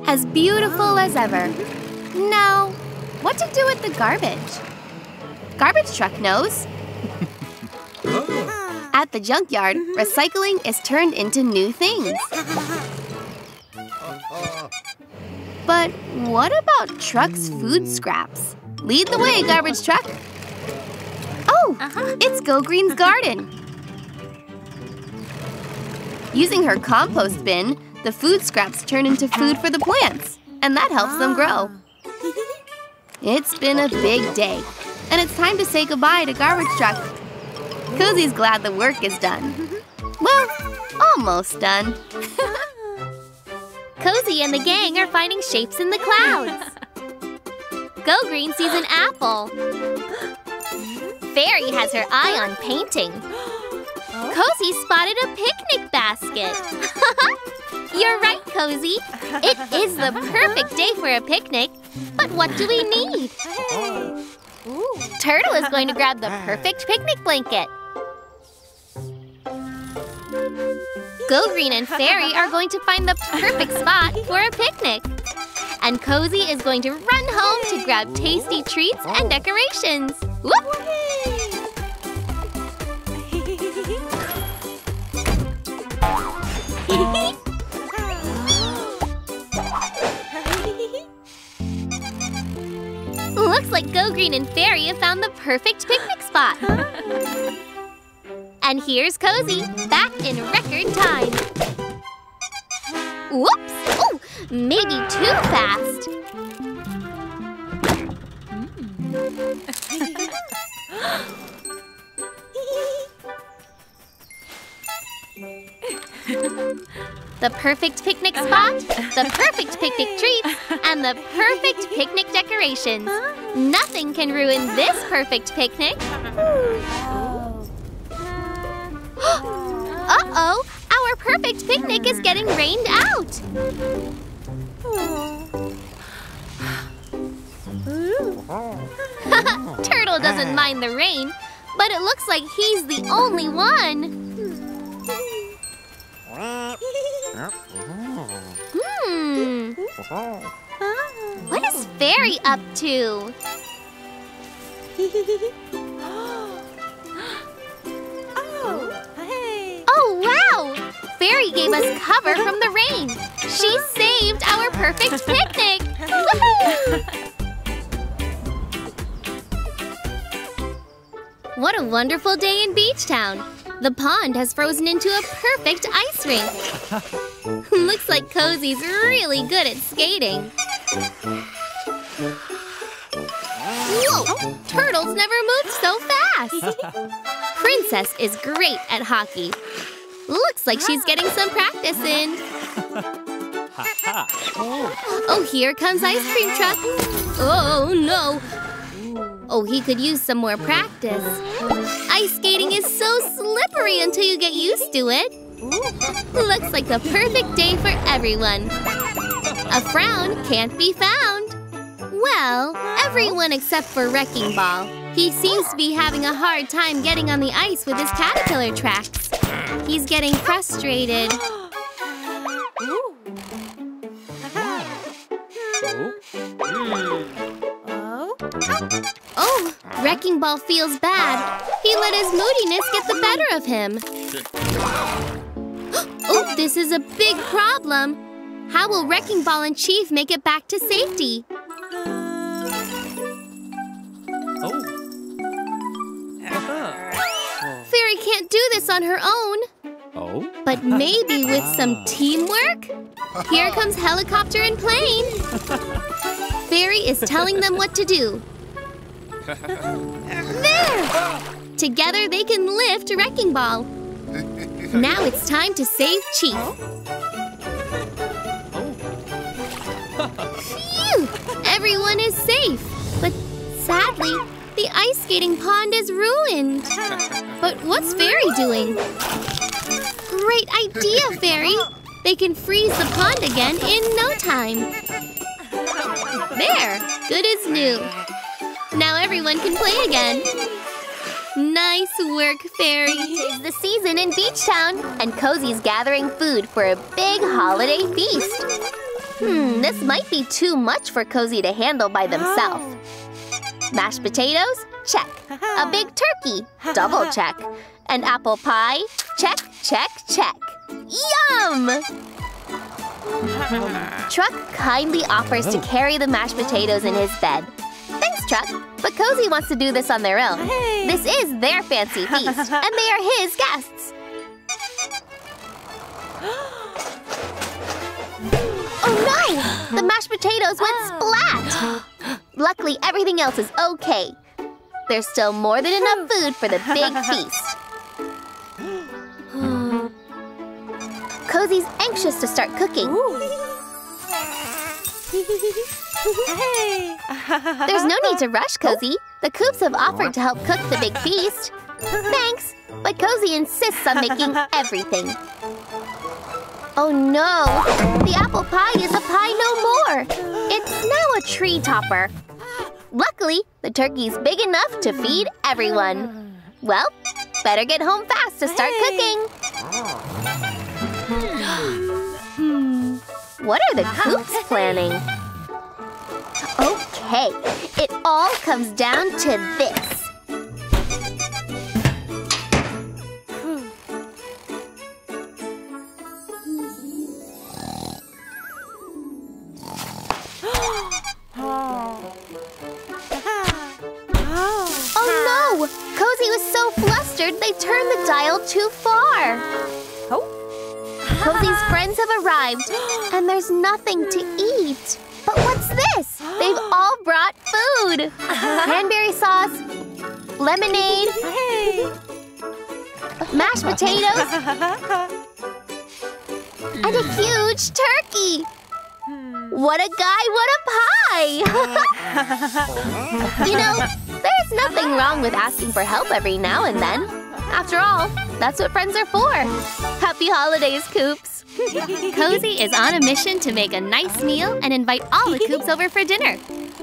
as beautiful as ever. Now, what to do with the garbage? Garbage truck knows. At the junkyard, recycling is turned into new things. But what about Truck's food hmm. scraps? Lead the way, garbage truck. Oh, uh-huh. it's Go Green's garden. Using her compost bin, the food scraps turn into food for the plants, and that helps them grow. Ah. It's been a big day, and it's time to say goodbye to Garbage Truck. Cozy's glad the work is done. Well, almost done. Cozy and the gang are finding shapes in the clouds. Go Green sees an apple. Fairy has her eye on painting. Cozy spotted a picnic basket. You're right, Cozy. It is the perfect day for a picnic. But what do we need? Turtle is going to grab the perfect picnic blanket. Go Green and Fairy are going to find the perfect spot for a picnic. And Cozy is going to run home to grab tasty treats and decorations. Whoop! Looks like Go Green and Fairy have found the perfect picnic spot. And here's Cozy, back in record time. Whoops! Oh, maybe too fast. The perfect picnic spot, the perfect picnic treats, and the perfect picnic decorations. Nothing can ruin this perfect picnic. Uh-oh! Our perfect picnic is getting rained out! Turtle doesn't mind the rain, but it looks like he's the only one. Hmm. What is Fairy up to?
Oh, hey.
Oh, wow! Fairy gave us cover from the rain. She saved our perfect picnic. What a wonderful day in Beachtown. The pond has frozen into a perfect ice rink. Looks like Cozy's really good at skating. Whoa! Turtles never moved so fast! Princess is great at hockey. Looks like she's getting some practice in. Oh, here comes Ice Cream Truck. Oh, no. Oh, he could use some more practice. Ice skating is so slippery until you get used to it. Looks like the perfect day for everyone. A frown can't be found. Well, everyone except for Wrecking Ball. He seems to be having a hard time getting on the ice with his caterpillar tracks. He's getting frustrated.
Hmm.
Oh. Wrecking Ball feels bad. He let his moodiness get the better of him. Oh, this is a big problem. How will Wrecking Ball and Chief make it back to safety?
Oh.
Fairy can't do this on her own.
Oh.
But maybe with some ah. teamwork? Here comes helicopter and plane. Fairy is telling them what to do. There! Together they can lift Wrecking Ball. Now it's time to save Chief. Phew! Everyone is safe. But sadly, the ice skating pond is ruined. But what's Fairy doing? Great idea, Fairy! They can freeze the pond again in no time. There! Good as new. Now everyone can play again. Nice work, Fairy. It's the season in Beachtown, and Cozy's gathering food for a big holiday feast. Hmm, this might be too much for Cozy to handle by themselves. Mashed potatoes? Check. A big turkey? Double check. An apple pie? Check, check, check. Yum! Truck kindly offers to carry the mashed potatoes in his bed. Thanks, Chuck. But Cozy wants to do this on their own.
Hey.
This is their fancy feast, and they are his guests. Oh no! The mashed potatoes went oh. splat! Luckily, everything else is okay. There's still more than enough food for the big feast. Cozy's anxious to start cooking.
hey.
There's no need to rush, oh. Cozy. The Coupes have offered to help cook the big feast. Thanks, but Cozy insists on making everything. Oh no! The apple pie is a pie no more! It's now a tree topper. Luckily, the turkey's big enough to feed everyone. Well, better get home fast to start
Hey.
cooking. What are the uh-huh. Coupes planning? Okay, it all comes down to this.
Oh.
No! Cozy was so flustered they turned the dial too far.
Oh.
Cozy's friends have arrived, and there's nothing to eat. But what's this? They've all brought food. Uh-huh. Cranberry sauce, lemonade,
Hey.
mashed potatoes, and a huge turkey. What a guy, what a pie! you know, there's nothing wrong with asking for help every now and then. After all, that's what friends are for. Happy holidays, Coupes! Cozy is on a mission to make a nice meal and invite all the Coupes over for dinner.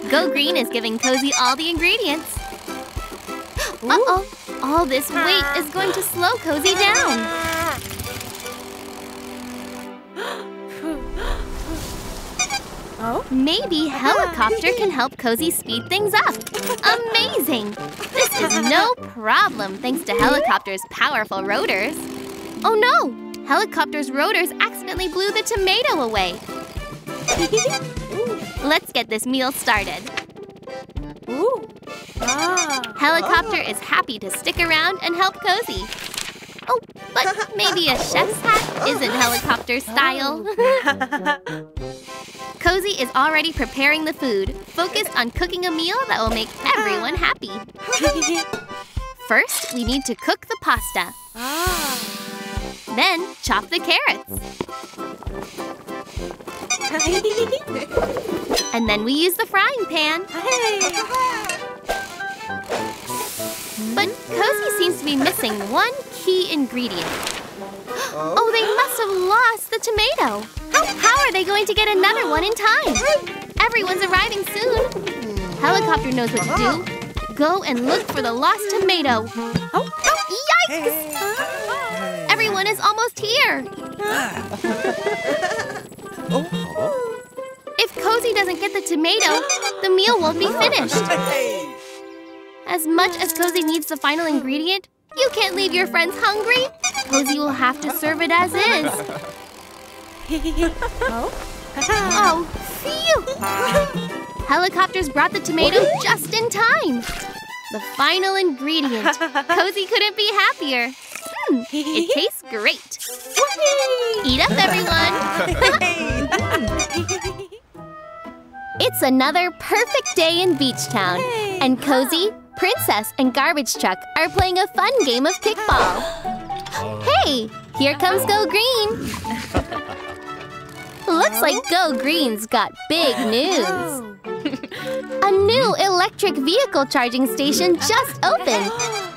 Go Green is giving Cozy all the ingredients. Uh-oh, all this weight is going to slow Cozy down.
Oh.
Maybe Helicopter can help Cozy speed things up. Amazing! This is no problem thanks to Helicopter's powerful rotors. Oh no! Helicopter's rotors accidentally blew the tomato away. Let's get this meal started.
Ooh. Ah.
Helicopter is happy to stick around and help Cozy. Oh, But maybe a chef's hat isn't helicopter style. Cozy is already preparing the food, focused on cooking a meal that will make everyone happy. First, we need to cook the pasta.
ah.
Then, chop the carrots. And then we use the frying pan. But Cozy seems to be missing one key ingredient. Oh? oh, they must have lost the tomato. How, are they going to get another one in time? Everyone's arriving soon. Helicopter knows what to do. Oh. Go and look for the lost tomato. Oh, yikes! Everyone is almost here. Oh. If Cozy doesn't get the tomato, the meal won't be finished. As much as Cozy needs the final ingredient, you can't leave your friends hungry. Cozy will have to serve it as is.
oh?
Oh, phew! Helicopters brought the tomato just in time. The final ingredient. Cozy couldn't be happier. Hmm, it tastes great. Eat up, everyone. It's another perfect day in Beachtown, and Cozy, Princess, and Garbage Truck are playing a fun game of kickball. Hey, here comes Go Green. Looks like Go Green's got big news. A new electric vehicle charging station just opened,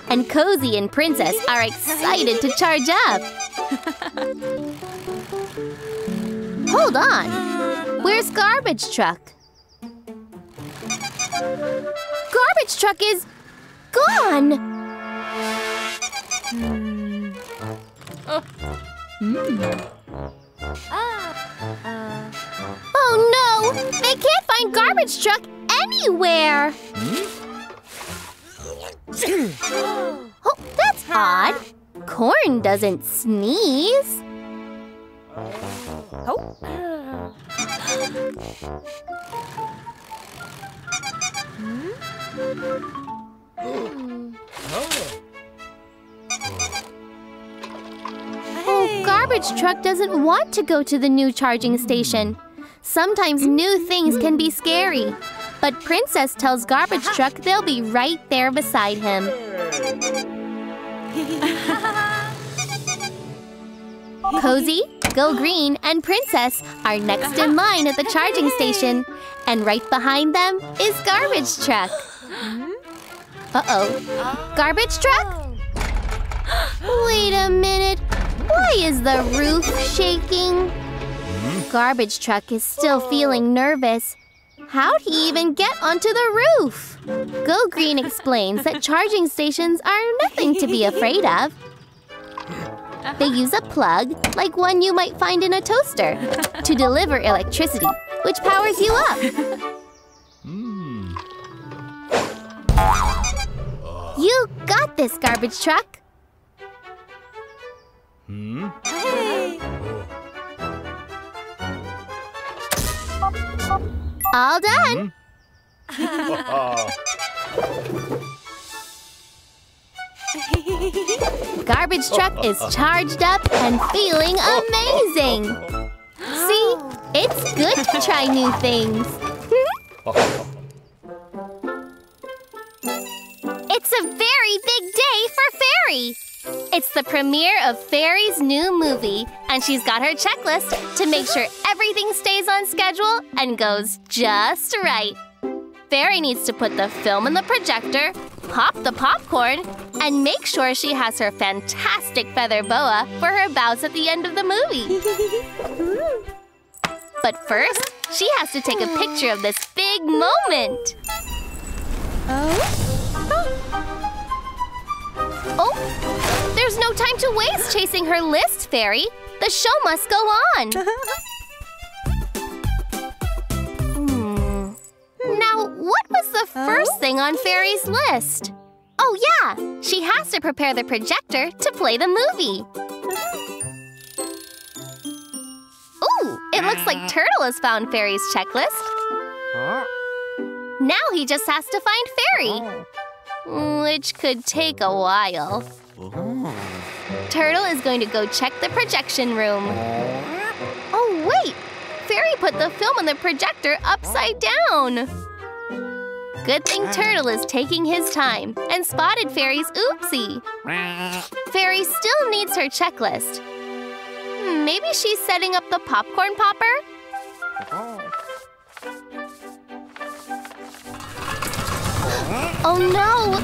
and Cozy and Princess are excited to charge up. Hold on. Where's Garbage Truck? Garbage Truck is gone. Oh, uh, uh, oh no! They can't find Garbage Truck anywhere! oh, that's odd. Corn doesn't sneeze.
Oh? Hmm?
Oh, oh, Garbage Truck doesn't want to go to the new charging station. Sometimes new things can be scary. But Princess tells Garbage uh-huh. Truck they'll be right there beside him. Cozy, Go Green, and Princess are next in uh-huh. line at the charging station. And right behind them is Garbage Truck. Mm-hmm. Uh-oh. Garbage Truck? Oh. Wait a minute. Why is the roof shaking? Garbage Truck is still feeling nervous. How'd he even get onto the roof? Go Green explains that charging stations are nothing to be afraid of. They uh-huh. use a plug, like one you might find in a toaster, to deliver electricity, which powers you up. Hmm. You got this, Garbage Truck. Hmm? All done. Hmm? Garbage truck is charged up and feeling amazing. See, it's good to try new things. It's a very big day for Fairy. It's the premiere of Fairy's new movie, and she's got her checklist to make sure everything stays on schedule and goes just right. Fairy needs to put the film in the projector, pop the popcorn, and make sure she has her fantastic feather boa for her bows at the end of the movie. But first, she has to take a picture of this big moment. Oh, there's no time to waste chasing her list, Fairy. The show must go on. Hmm. Now, what was the first thing on Fairy's list? Oh, yeah, she has to prepare the projector to play the movie. Ooh, it looks like Turtle has found Fairy's checklist. Now he just has to find Fairy, which could take a while. Turtle is going to go check the projection room. Oh, wait! Fairy put the film on the projector upside down. Good thing Turtle is taking his time and spotted Fairy's oopsie. Fairy still needs her checklist. Hmm, Maybe she's setting up the popcorn popper? Oh no!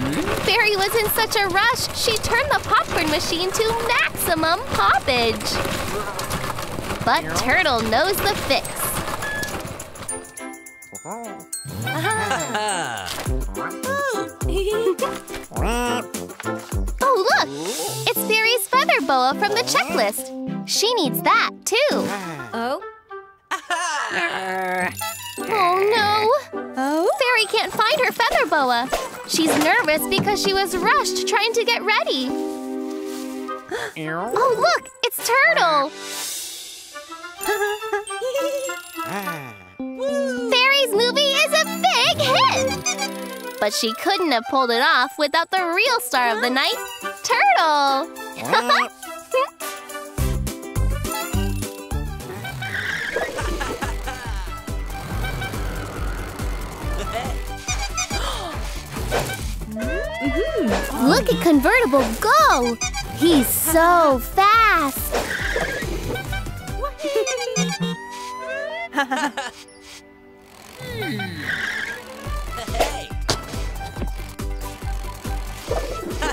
Fairy was in such a rush, she turned the popcorn machine to maximum poppage. But Turtle knows the fix. Uh-huh. Oh look! It's Fairy's feather boa from the checklist. She needs that too.
Oh. Uh-huh.
Oh no!
Oh.
Fairy can't find her feather boa. She's nervous because she was rushed trying to get ready. Oh, look! It's Turtle! Ah. Fairy's movie is a big hit! But she couldn't have pulled it off without the real star of the night, Turtle! Mm-hmm. Look at Convertible go! He's so fast!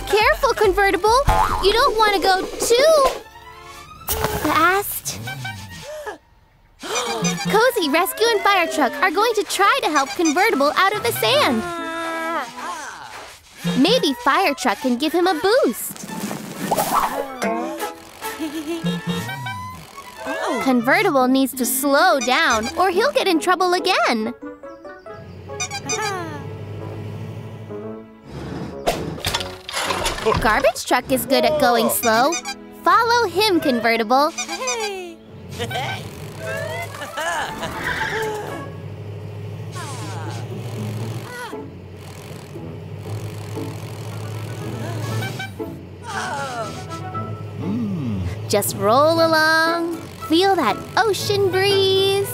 Careful, Convertible! You don't want to go too fast. Cozy, Rescue, and Fire Truck are going to try to help Convertible out of the sand. Maybe Fire Truck can give him a boost. Convertible needs to slow down or he'll get in trouble again. Garbage Truck is good at going slow. Follow him, Convertible. Just roll along. Feel that ocean breeze.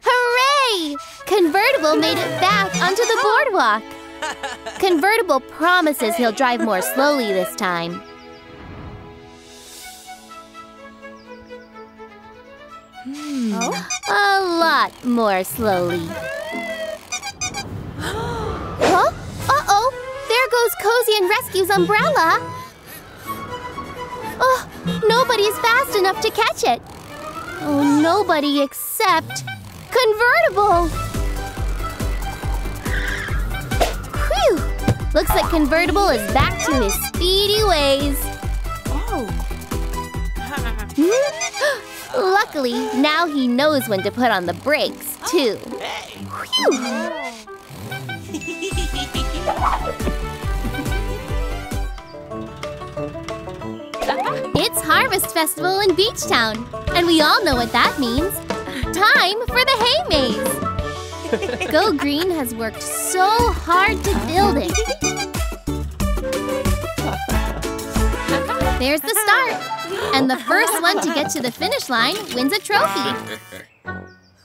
Hooray! Convertible made it back onto the boardwalk. Convertible promises he'll drive more slowly this time.
Oh.
A lot more slowly. huh? Uh-oh! There goes Cozy and Rescue's umbrella! Oh, nobody's fast enough to catch it. Oh, nobody except Convertible! Whew! Looks like Convertible is back to his speedy ways.
Oh.
Hmm? Luckily, now he knows when to put on the brakes, too. It's Harvest Festival in Beachtown, and we all know what that means. Time for the hay maze. Go Green has worked so hard to build it. There's the start. And the first one to get to the finish line wins a trophy.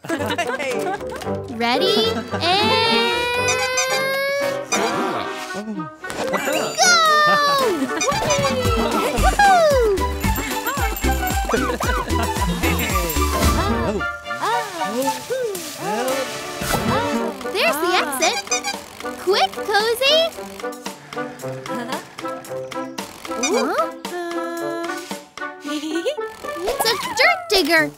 Ready? And... Go! There's the exit. Quick, Cozy! Huh? A dirt digger!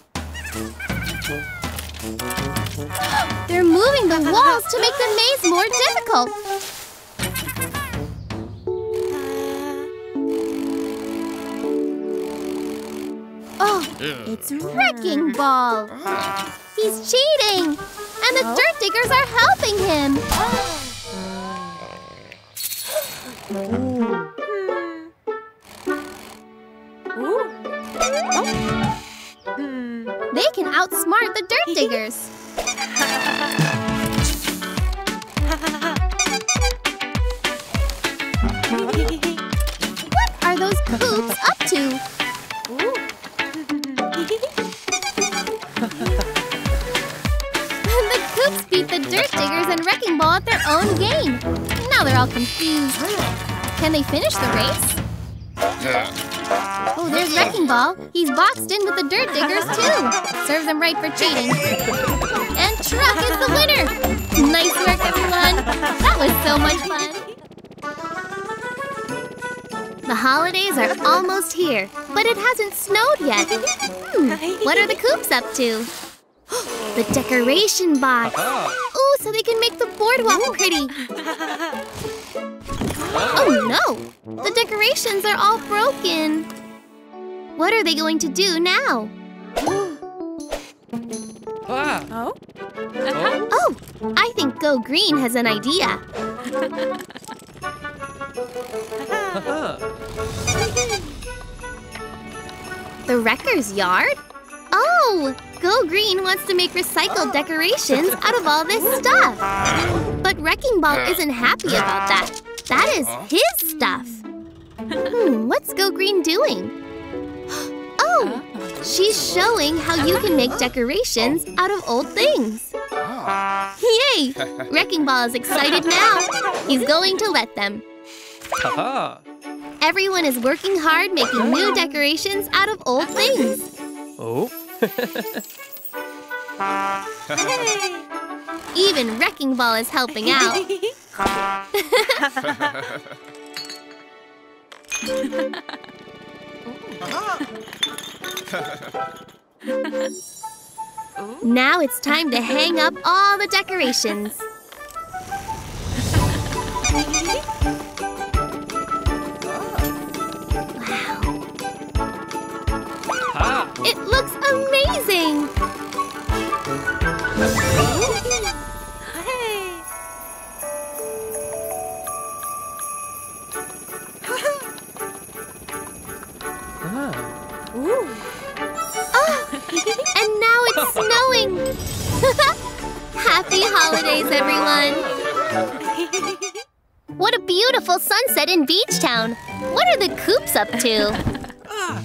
They're moving the walls to make the maze more difficult. Oh, it's Wrecking Ball! He's cheating! And the dirt diggers are helping him!
Hmm.
They can outsmart the dirt diggers. What are those coupes up to? the coupes beat the dirt diggers and wrecking ball at their own game. Now they're all confused. Can they finish the race? Oh, there's Wrecking Ball. He's boxed in with the dirt diggers, too. Serves him right for cheating. And Truck is the winner. Nice work, everyone. That was so much fun. The holidays are almost here, but it hasn't snowed yet. Hmm, what are the coupes up to? the decoration box. Ooh, so they can make the boardwalk pretty. Oh no! The decorations are all broken. What are they going to do now?
Ah.
Oh?
Oh.
Oh, I think Go Green has an idea. The wrecker's yard? Oh, Go Green wants to make recycled decorations out of all this stuff. But Wrecking Ball isn't happy about that. That is his stuff. Hmm, what's Go Green doing? Oh, she's showing how you can make decorations out of old things. Yay! Wrecking Ball is excited now. He's going to let them. Everyone is working hard making new decorations out of old things.
Oh.
Even Wrecking Ball is helping out. Now it's time to hang up all the decorations.
Ha.
It looks amazing! And now it's snowing! Happy holidays, everyone! What a beautiful sunset in Beachtown! What are the coupes up to?
Oh!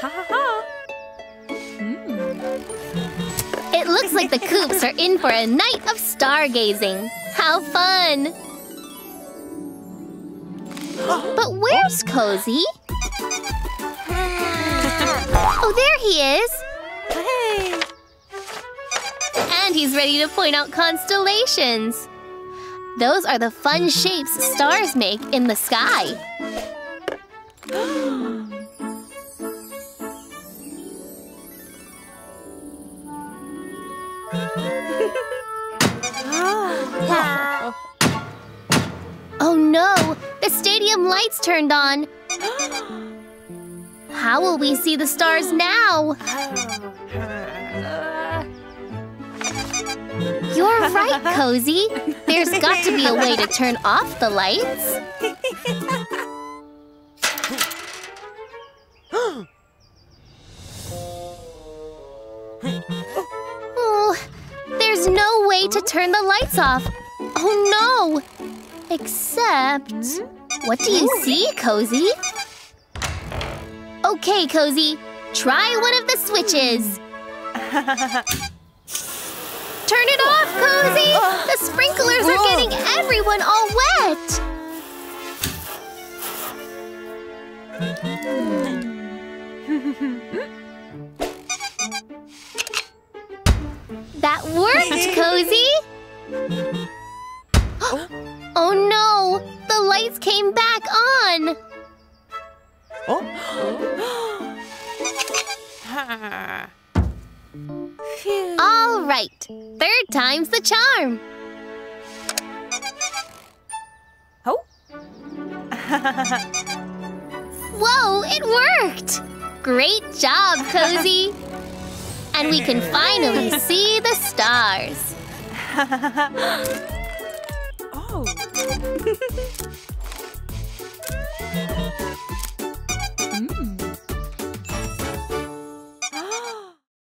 Ha ha ha!
It looks like the coupes are in for a night of stargazing. How fun! But where's Cozy? Oh, there he is!
Hey!
And he's ready to point out constellations. Those are the fun shapes stars make in the sky.
Oh!
Oh no! The stadium lights turned on! How will we see the stars now? You're right, Cozy. There's got to be a way to turn off the lights. Oh, there's no way to turn the lights off. Oh no! Except, what do you see, Cozy? Okay, Cozy, try one of the switches. Turn it off, Cozy! The sprinklers are getting everyone all wet! That worked, Cozy! Oh. oh no! The lights came back on! Oh.
Phew.
All right, third time's the charm.
Oh!
Whoa, it worked! Great job, Cozy! And we can finally see the stars.
oh!